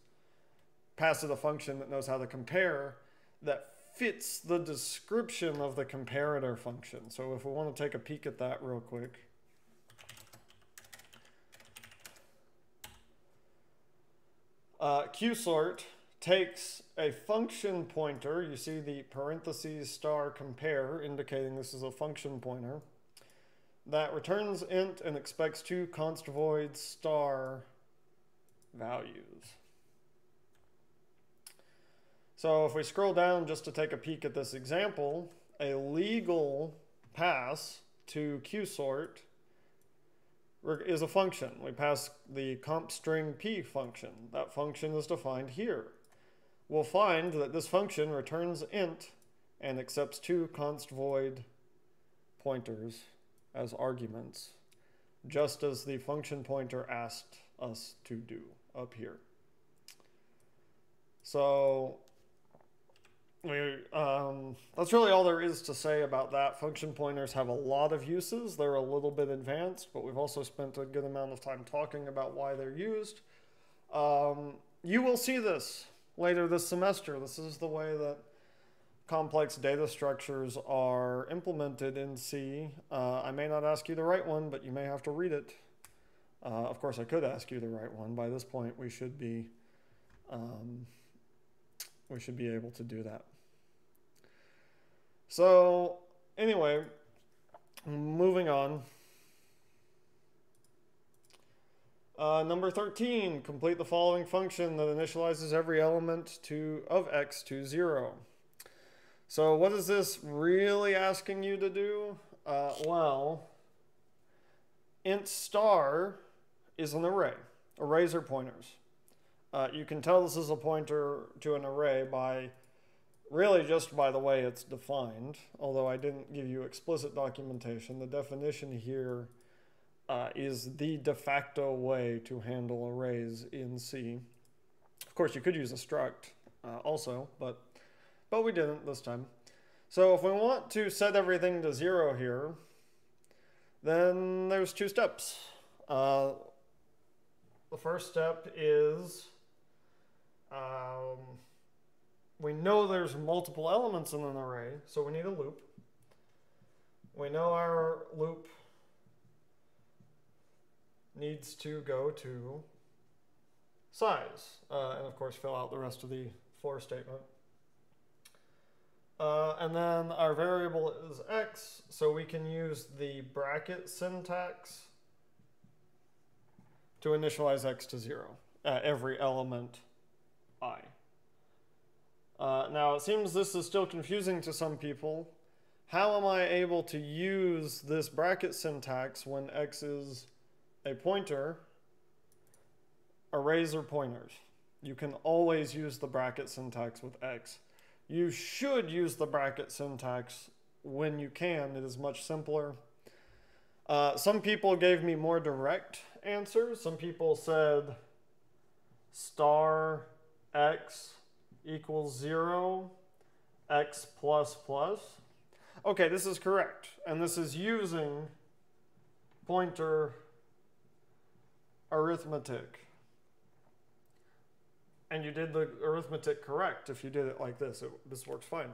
pass it a function that knows how to compare that fits the description of the comparator function. So if we want to take a peek at that real quick. Uh, qsort takes a function pointer, you see the parentheses star compare indicating this is a function pointer, that returns int and expects two const void star values. So if we scroll down just to take a peek at this example, a legal pass to qsort is a function. We pass the comp string p function. That function is defined here. We'll find that this function returns int and accepts two const void pointers as arguments, just as the function pointer asked us to do up here. So we, um, that's really all there is to say about that. Function pointers have a lot of uses. They're a little bit advanced, but we've also spent a good amount of time talking about why they're used. Um, you will see this later this semester. This is the way that complex data structures are implemented in C. Uh, I may not ask you the right one, but you may have to read it. Uh, of course, I could ask you the right one. By this point, we should be um, we should be able to do that. So anyway, moving on. Uh, number 13, complete the following function that initializes every element to of x to 0. So what is this really asking you to do? Uh, well, int star is an array. Arrays are pointers. Uh, you can tell this is a pointer to an array by really just by the way it's defined, although I didn't give you explicit documentation. The definition here uh, is the de facto way to handle arrays in C. Of course, you could use a struct uh, also, but, but we didn't this time. So if we want to set everything to zero here, then there's two steps. Uh, the first step is um, we know there's multiple elements in an array, so we need a loop. We know our loop needs to go to size, uh, and of course fill out the rest of the for statement. Uh, and then our variable is x, so we can use the bracket syntax to initialize x to 0 at every element i. Uh, now, it seems this is still confusing to some people. How am I able to use this bracket syntax when x is a pointer? Arrays are pointers. You can always use the bracket syntax with x. You should use the bracket syntax when you can. It is much simpler. Uh, some people gave me more direct answers. Some people said star x equals 0, x plus plus. Okay, this is correct. And this is using pointer arithmetic. And you did the arithmetic correct if you did it like this. It, this works fine.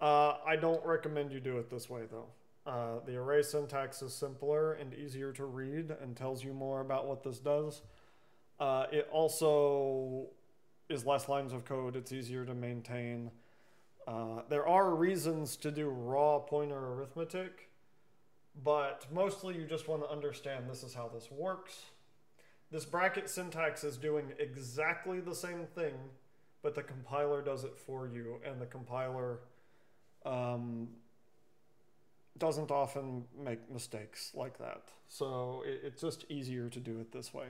Uh, I don't recommend you do it this way, though. Uh, the array syntax is simpler and easier to read and tells you more about what this does. Uh, it also is less lines of code. It's easier to maintain. Uh, there are reasons to do raw pointer arithmetic, but mostly you just want to understand this is how this works. This bracket syntax is doing exactly the same thing, but the compiler does it for you, and the compiler um, doesn't often make mistakes like that. So it, it's just easier to do it this way.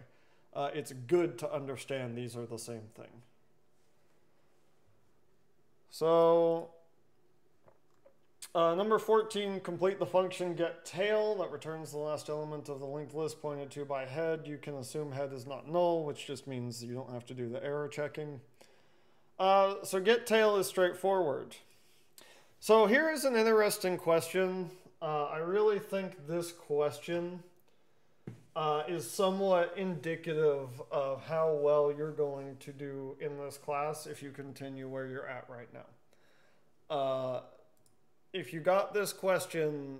Uh, it's good to understand these are the same thing. So uh, number 14, complete the function get tail that returns the last element of the linked list pointed to by head. You can assume head is not null, which just means you don't have to do the error checking. Uh, so get tail is straightforward. So here is an interesting question. Uh, I really think this question uh, is somewhat indicative of how well you're going to do in this class if you continue where you're at right now. Uh, if you got this question,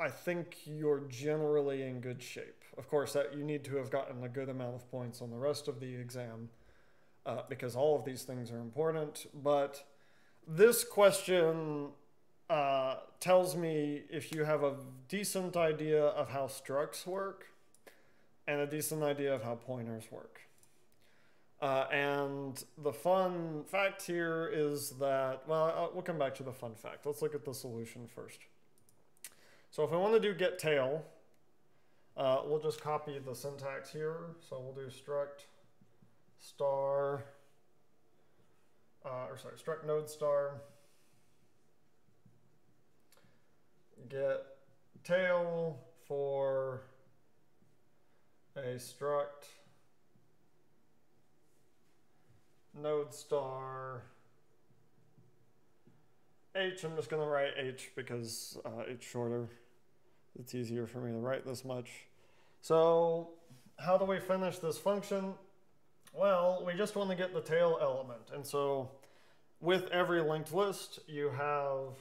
I think you're generally in good shape. Of course, that you need to have gotten a good amount of points on the rest of the exam uh, because all of these things are important. But this question uh, tells me if you have a decent idea of how structs work and a decent idea of how pointers work. Uh, and the fun fact here is that, well, uh, we'll come back to the fun fact. Let's look at the solution first. So if I want to do get tail, uh, we'll just copy the syntax here. So we'll do struct star uh, or sorry, struct node star, get tail for a struct node star h. I'm just going to write h because uh, it's shorter. It's easier for me to write this much. So how do we finish this function? Well, we just want to get the tail element. And so with every linked list, you have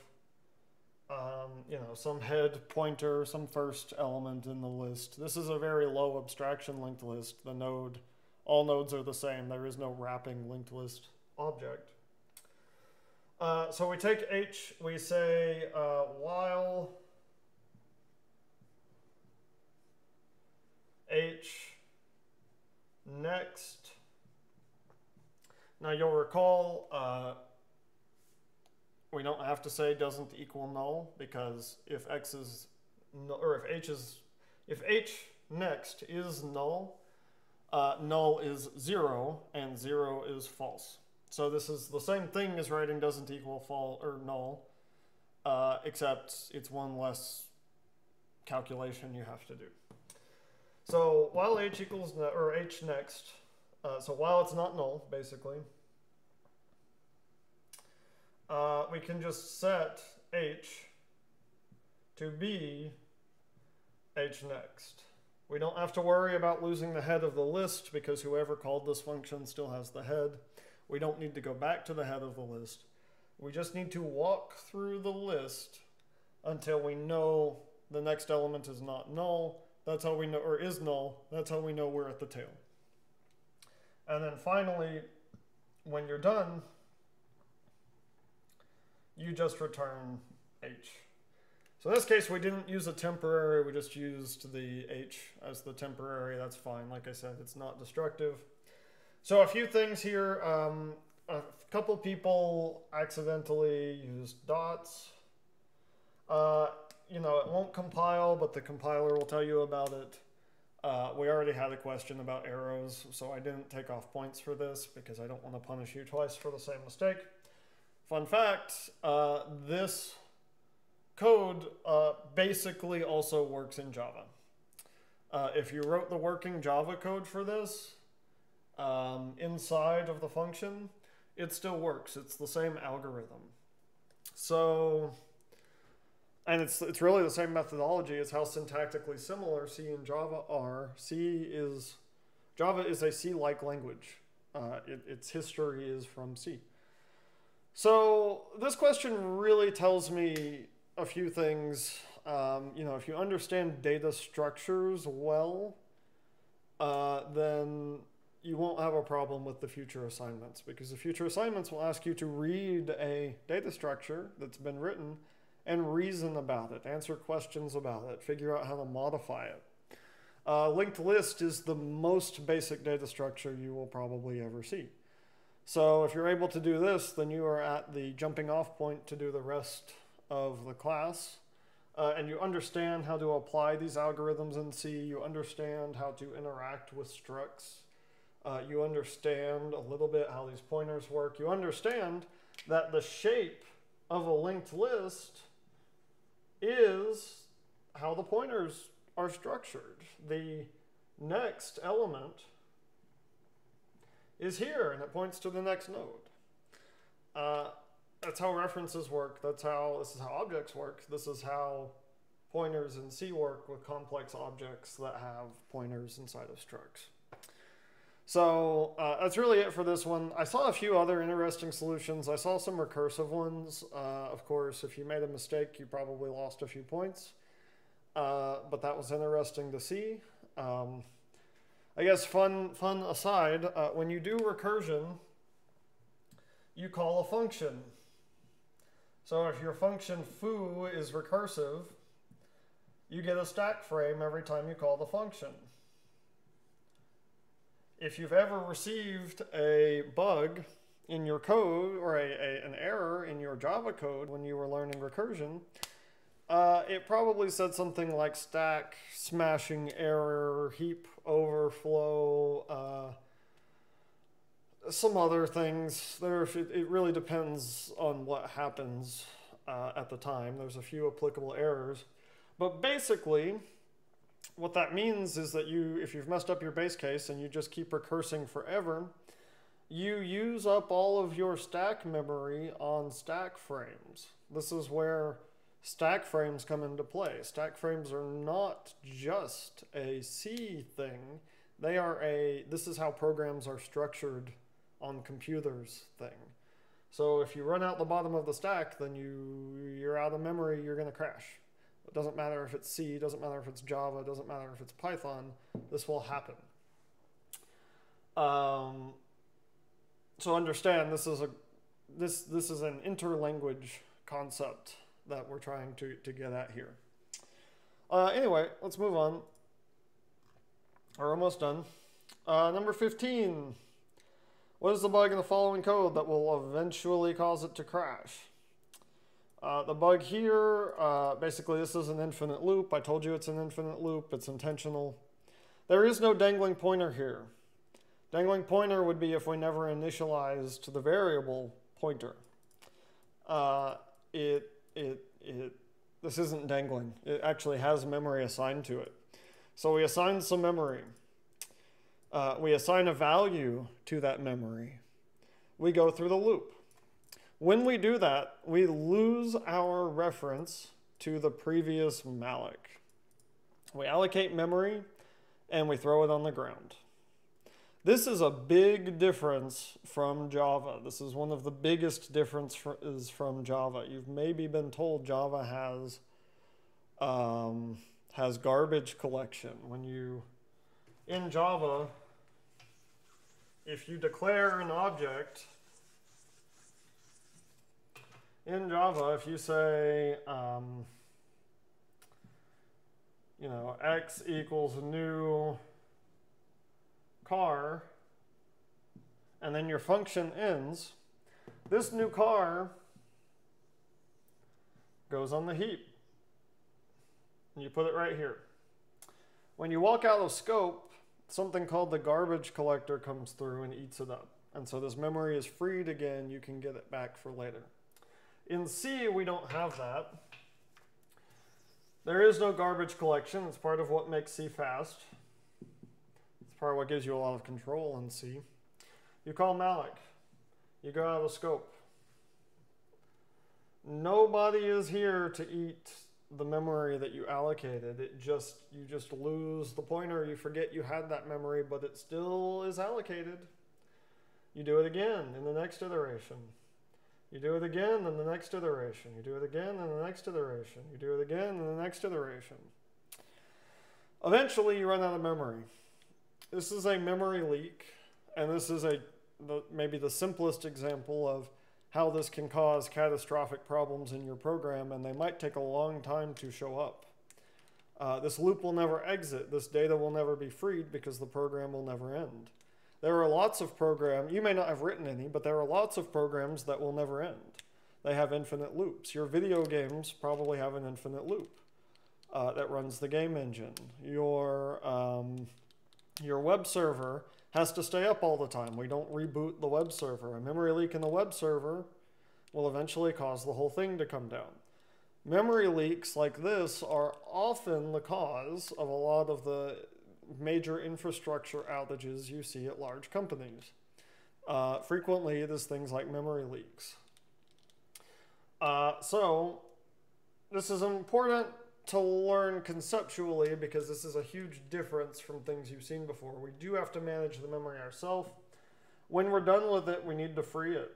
um, you know, some head pointer, some first element in the list. This is a very low abstraction linked list. The node, all nodes are the same. There is no wrapping linked list object. Uh, so we take h, we say uh, while h next. Now you'll recall uh, we don't have to say doesn't equal null because if x is null, or if h is if h next is null, uh, null is 0, and 0 is false. So this is the same thing as writing doesn't equal false or null, uh, except it's one less calculation you have to do. So while h equals, or h next, uh, so while it's not null, basically, uh, we can just set h to be h next. We don't have to worry about losing the head of the list because whoever called this function still has the head. We don't need to go back to the head of the list. We just need to walk through the list until we know the next element is not null. That's how we know, or is null. That's how we know we're at the tail. And then finally, when you're done, you just return h. So in this case, we didn't use a temporary, we just used the h as the temporary. That's fine. Like I said, it's not destructive. So a few things here. Um, a couple people accidentally used dots. Uh, you know, it won't compile, but the compiler will tell you about it. Uh, we already had a question about arrows, so I didn't take off points for this because I don't want to punish you twice for the same mistake. Fun fact, uh, this code uh, basically also works in Java. Uh, if you wrote the working Java code for this um, inside of the function, it still works. It's the same algorithm. So, and it's, it's really the same methodology. It's how syntactically similar C and Java are. C is, Java is a C-like language. Uh, it, its history is from C. So this question really tells me a few things. Um, you know, if you understand data structures well, uh, then you won't have a problem with the future assignments because the future assignments will ask you to read a data structure that's been written and reason about it, answer questions about it, figure out how to modify it. Uh, linked list is the most basic data structure you will probably ever see. So if you're able to do this, then you are at the jumping off point to do the rest of the class. Uh, and you understand how to apply these algorithms in C. You understand how to interact with structs. Uh, you understand a little bit how these pointers work. You understand that the shape of a linked list is how the pointers are structured. The next element is here, and it points to the next node. Uh, that's how references work. That's how this is how objects work. This is how pointers in C work with complex objects that have pointers inside of structs. So uh, that's really it for this one. I saw a few other interesting solutions. I saw some recursive ones. Uh, of course, if you made a mistake, you probably lost a few points. Uh, but that was interesting to see. Um, I guess fun, fun aside, uh, when you do recursion, you call a function. So if your function foo is recursive, you get a stack frame every time you call the function. If you've ever received a bug in your code or a, a, an error in your Java code when you were learning recursion, uh, it probably said something like stack, smashing error, heap overflow, uh, some other things. There, it, really depends on what happens uh, at the time. There's a few applicable errors, but basically, what that means is that you, if you've messed up your base case and you just keep recursing forever, you use up all of your stack memory on stack frames. This is where stack frames come into play. Stack frames are not just a C thing. They are a, this is how programs are structured on computers thing. So if you run out the bottom of the stack, then you, you're out of memory, you're going to crash. It doesn't matter if it's C, doesn't matter if it's Java, doesn't matter if it's Python, this will happen. Um, so understand this is a this this is an interlanguage concept that we're trying to, to get at here. Uh, anyway, let's move on. We're almost done. Uh, number 15. What is the bug in the following code that will eventually cause it to crash? Uh, the bug here, uh, basically this is an infinite loop. I told you it's an infinite loop. It's intentional. There is no dangling pointer here. Dangling pointer would be if we never initialized the variable pointer. Uh, it, it, it, this isn't dangling. It actually has memory assigned to it. So we assign some memory. Uh, we assign a value to that memory. We go through the loop. When we do that, we lose our reference to the previous malloc. We allocate memory and we throw it on the ground. This is a big difference from Java. This is one of the biggest differences from Java. You've maybe been told Java has um, has garbage collection. When you in Java, if you declare an object in Java, if you say, um, you know, x equals new car, and then your function ends, this new car goes on the heap. And you put it right here. When you walk out of scope, something called the garbage collector comes through and eats it up. And so this memory is freed again. You can get it back for later. In C, we don't have that. There is no garbage collection. It's part of what makes C fast. Of what gives you a lot of control in C. You call malloc. You go out of scope. Nobody is here to eat the memory that you allocated. It just you just lose the pointer. You forget you had that memory, but it still is allocated. You do it again in the next iteration. You do it again in the next iteration. You do it again in the next iteration. You do it again in the next iteration. Eventually, you run out of memory. This is a memory leak, and this is a the, maybe the simplest example of how this can cause catastrophic problems in your program, and they might take a long time to show up. Uh, this loop will never exit. This data will never be freed because the program will never end. There are lots of programs, you may not have written any, but there are lots of programs that will never end. They have infinite loops. Your video games probably have an infinite loop uh, that runs the game engine. Your, um, your web server has to stay up all the time. We don't reboot the web server. A memory leak in the web server will eventually cause the whole thing to come down. Memory leaks like this are often the cause of a lot of the major infrastructure outages you see at large companies. Uh, frequently, it is things like memory leaks. Uh, so, this is important to learn conceptually because this is a huge difference from things you've seen before. We do have to manage the memory ourselves. When we're done with it, we need to free it.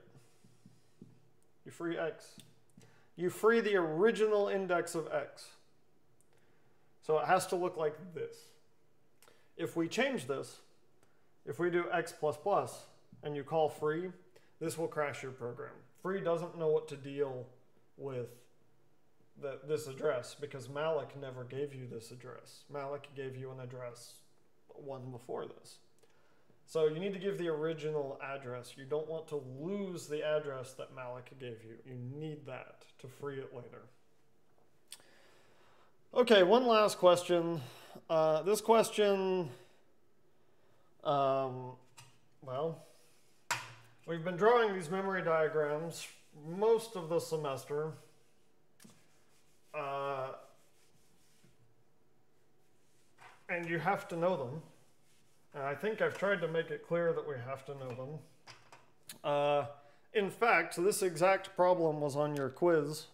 You free X. You free the original index of X. So it has to look like this. If we change this, if we do x plus plus and you call free, this will crash your program. Free doesn't know what to deal with the, this address because malloc never gave you this address. malloc gave you an address one before this. So you need to give the original address. You don't want to lose the address that malloc gave you. You need that to free it later. Okay, one last question. Uh, this question, um, well, we've been drawing these memory diagrams most of the semester. Uh, and you have to know them. And I think I've tried to make it clear that we have to know them. Uh, in fact, this exact problem was on your quiz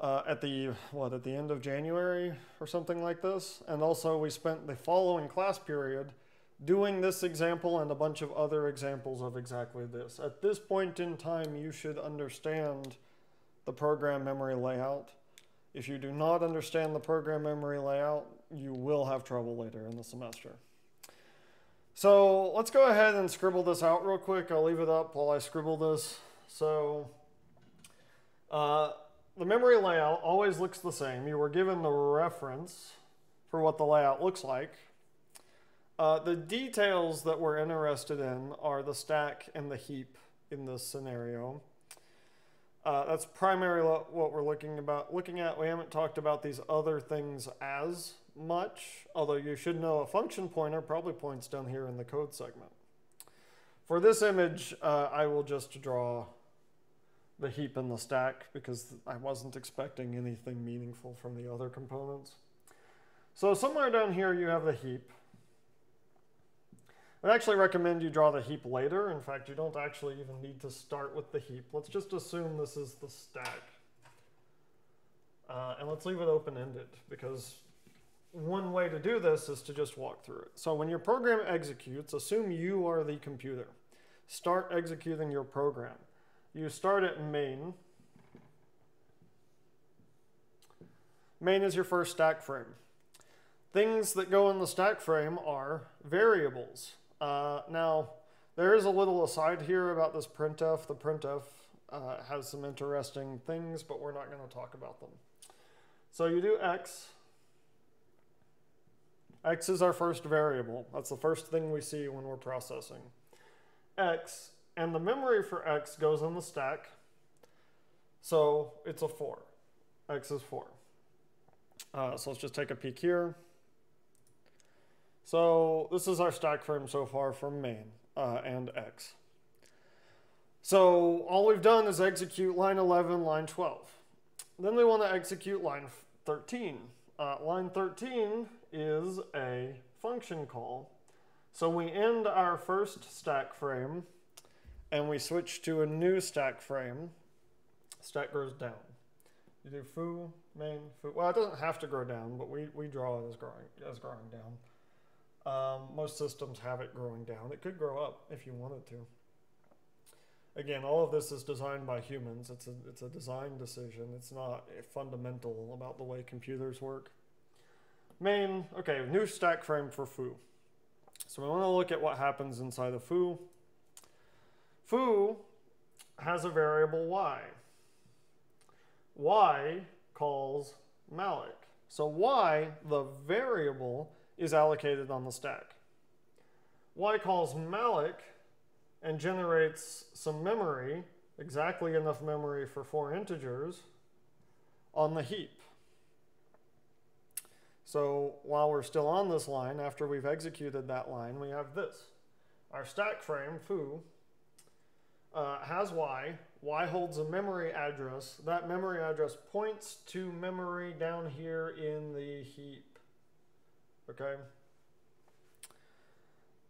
uh, at the what at the end of January or something like this. And also we spent the following class period doing this example and a bunch of other examples of exactly this. At this point in time, you should understand the program memory layout. If you do not understand the program memory layout, you will have trouble later in the semester. So let's go ahead and scribble this out real quick. I'll leave it up while I scribble this. So uh, the memory layout always looks the same. You were given the reference for what the layout looks like. Uh, the details that we're interested in are the stack and the heap in this scenario. Uh, that's primarily what we're looking about looking at. We haven't talked about these other things as much, although you should know a function pointer probably points down here in the code segment. For this image, uh, I will just draw the heap and the stack because I wasn't expecting anything meaningful from the other components. So somewhere down here you have the heap. I'd actually recommend you draw the heap later. In fact, you don't actually even need to start with the heap. Let's just assume this is the stack. Uh, and let's leave it open-ended because one way to do this is to just walk through it. So when your program executes, assume you are the computer. Start executing your program. You start at main. Main is your first stack frame. Things that go in the stack frame are variables. Uh, now, there is a little aside here about this printf. The printf uh, has some interesting things, but we're not going to talk about them. So you do x. x is our first variable. That's the first thing we see when we're processing. x, and the memory for x goes in the stack. So it's a 4. x is 4. Uh, so let's just take a peek here. So this is our stack frame so far from main uh, and x. So all we've done is execute line 11, line 12. Then we want to execute line 13. Uh, line 13 is a function call. So we end our first stack frame and we switch to a new stack frame. Stack goes down. You do foo, main, foo. Well, it doesn't have to grow down, but we, we draw it as growing, as growing down. Um, most systems have it growing down. It could grow up if you wanted to. Again, all of this is designed by humans. It's a, it's a design decision. It's not fundamental about the way computers work. Main, okay, new stack frame for foo. So we want to look at what happens inside of foo. Foo has a variable y. y calls malloc. So y, the variable, is allocated on the stack. Y calls malloc and generates some memory, exactly enough memory for four integers, on the heap. So while we're still on this line, after we've executed that line, we have this. Our stack frame, foo, uh, has y. y holds a memory address. That memory address points to memory down here in the heap okay?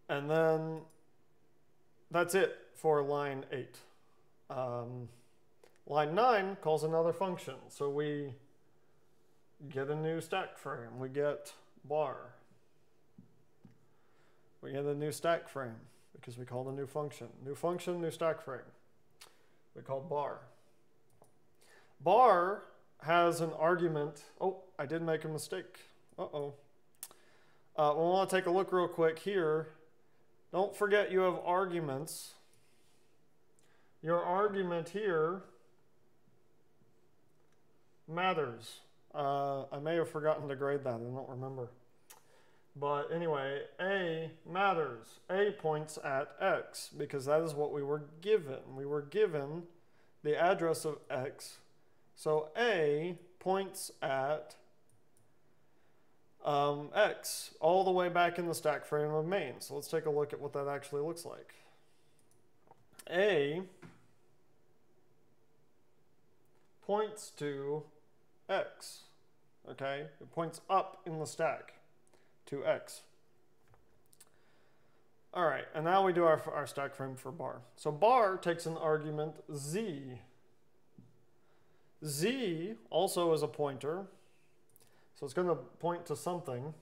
And then that's it for line 8. Um, line 9 calls another function. So we get a new stack frame. We get bar. We get a new stack frame because we called a new function. New function, new stack frame. We call bar. Bar has an argument. Oh, I did make a mistake. Uh-oh. Uh, we want to take a look real quick here. Don't forget you have arguments. Your argument here matters. Uh, I may have forgotten to grade that. I don't remember. But anyway, A matters. A points at X because that is what we were given. We were given the address of X. So A points at um, x all the way back in the stack frame of main. So let's take a look at what that actually looks like. A points to x, okay? It points up in the stack to x. All right, and now we do our, our stack frame for bar. So bar takes an argument z. z also is a pointer, so it's going to point to something.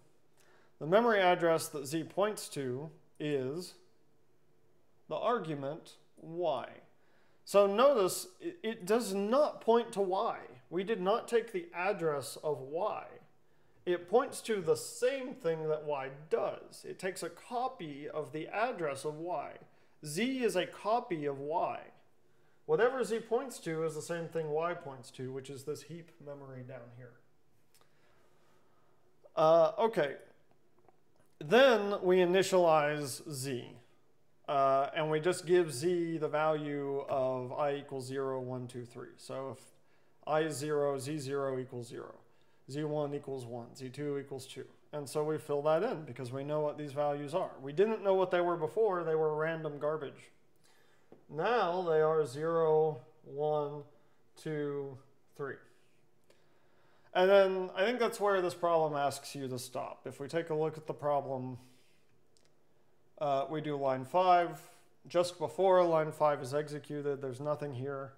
The memory address that z points to is the argument y. So notice it, does not point to y. We did not take the address of y. It points to the same thing that y does. It takes a copy of the address of y. z is a copy of y. Whatever z points to is the same thing y points to, which is this heap memory down here. Uh, okay. Then we initialize z. Uh, and we just give z the value of i equals 0, 1, 2, 3. So if i is 0, z0 equals 0, z1 equals 1, z2 equals 2. And so we fill that in because we know what these values are. We didn't know what they were before. They were random garbage. Now they are 0, 1, 2, 3. And then I think that's where this problem asks you to stop. If we take a look at the problem, uh, we do line 5. Just before line 5 is executed, there's nothing here.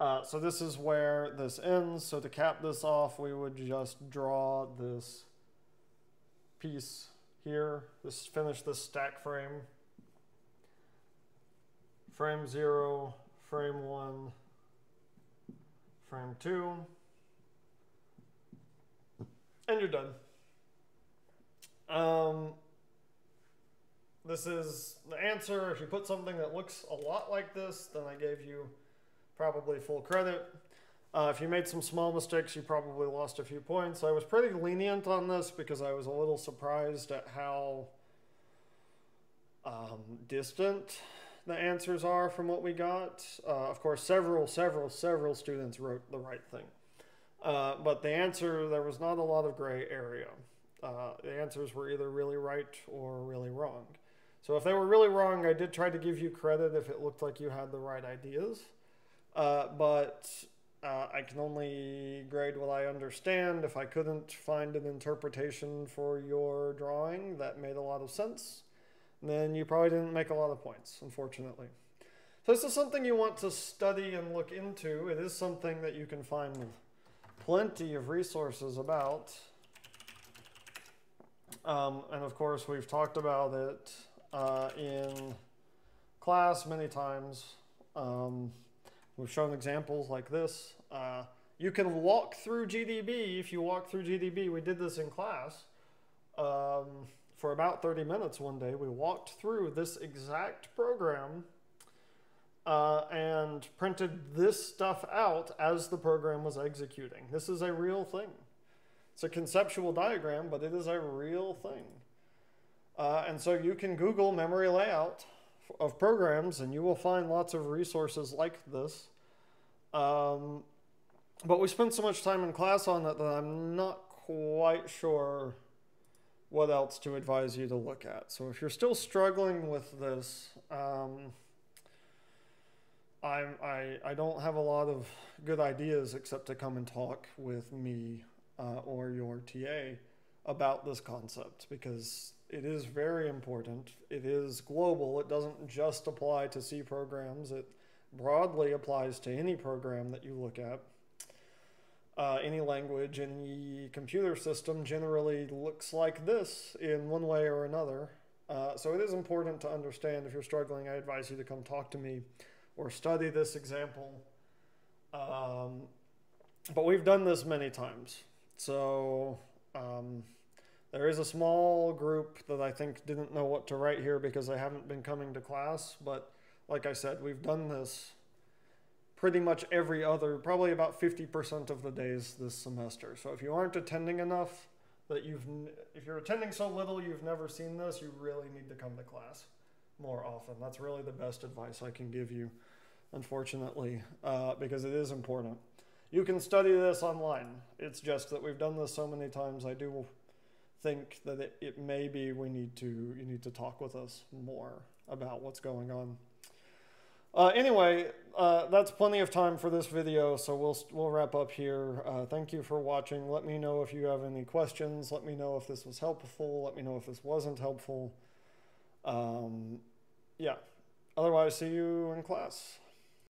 Uh, so this is where this ends. So to cap this off, we would just draw this piece here. This finish this stack frame. Frame 0, frame 1, frame 2 and you're done. Um, this is the answer. If you put something that looks a lot like this, then I gave you probably full credit. Uh, if you made some small mistakes, you probably lost a few points. I was pretty lenient on this because I was a little surprised at how um, distant the answers are from what we got. Uh, of course, several, several, several students wrote the right thing. Uh, but the answer, there was not a lot of gray area. Uh, the answers were either really right or really wrong. So if they were really wrong, I did try to give you credit if it looked like you had the right ideas. Uh, but uh, I can only grade what I understand. If I couldn't find an interpretation for your drawing that made a lot of sense, then you probably didn't make a lot of points, unfortunately. So this is something you want to study and look into. It is something that you can find plenty of resources about. Um, and of course, we've talked about it uh, in class many times. Um, we've shown examples like this. Uh, you can walk through GDB if you walk through GDB. We did this in class um, for about 30 minutes one day. We walked through this exact program uh, and printed this stuff out as the program was executing. This is a real thing. It's a conceptual diagram, but it is a real thing. Uh, and so you can Google memory layout of programs and you will find lots of resources like this. Um, but we spent so much time in class on it that I'm not quite sure what else to advise you to look at. So if you're still struggling with this, um, I'm, I, I don't have a lot of good ideas except to come and talk with me uh, or your TA about this concept because it is very important. It is global. It doesn't just apply to C programs. It broadly applies to any program that you look at. Uh, any language, any computer system generally looks like this in one way or another. Uh, so it is important to understand. If you're struggling, I advise you to come talk to me or study this example. Um, but we've done this many times. So um, there is a small group that I think didn't know what to write here because they haven't been coming to class. But like I said, we've done this pretty much every other, probably about 50% of the days this semester. So if you aren't attending enough, that you've, if you're attending so little you've never seen this, you really need to come to class more often. That's really the best advice I can give you, unfortunately, uh, because it is important. You can study this online. It's just that we've done this so many times. I do think that it, it may be we need to you need to talk with us more about what's going on. Uh, anyway, uh, that's plenty of time for this video, so we'll, we'll wrap up here. Uh, thank you for watching. Let me know if you have any questions. Let me know if this was helpful. Let me know if this wasn't helpful. Um, yeah. Otherwise, see you in class.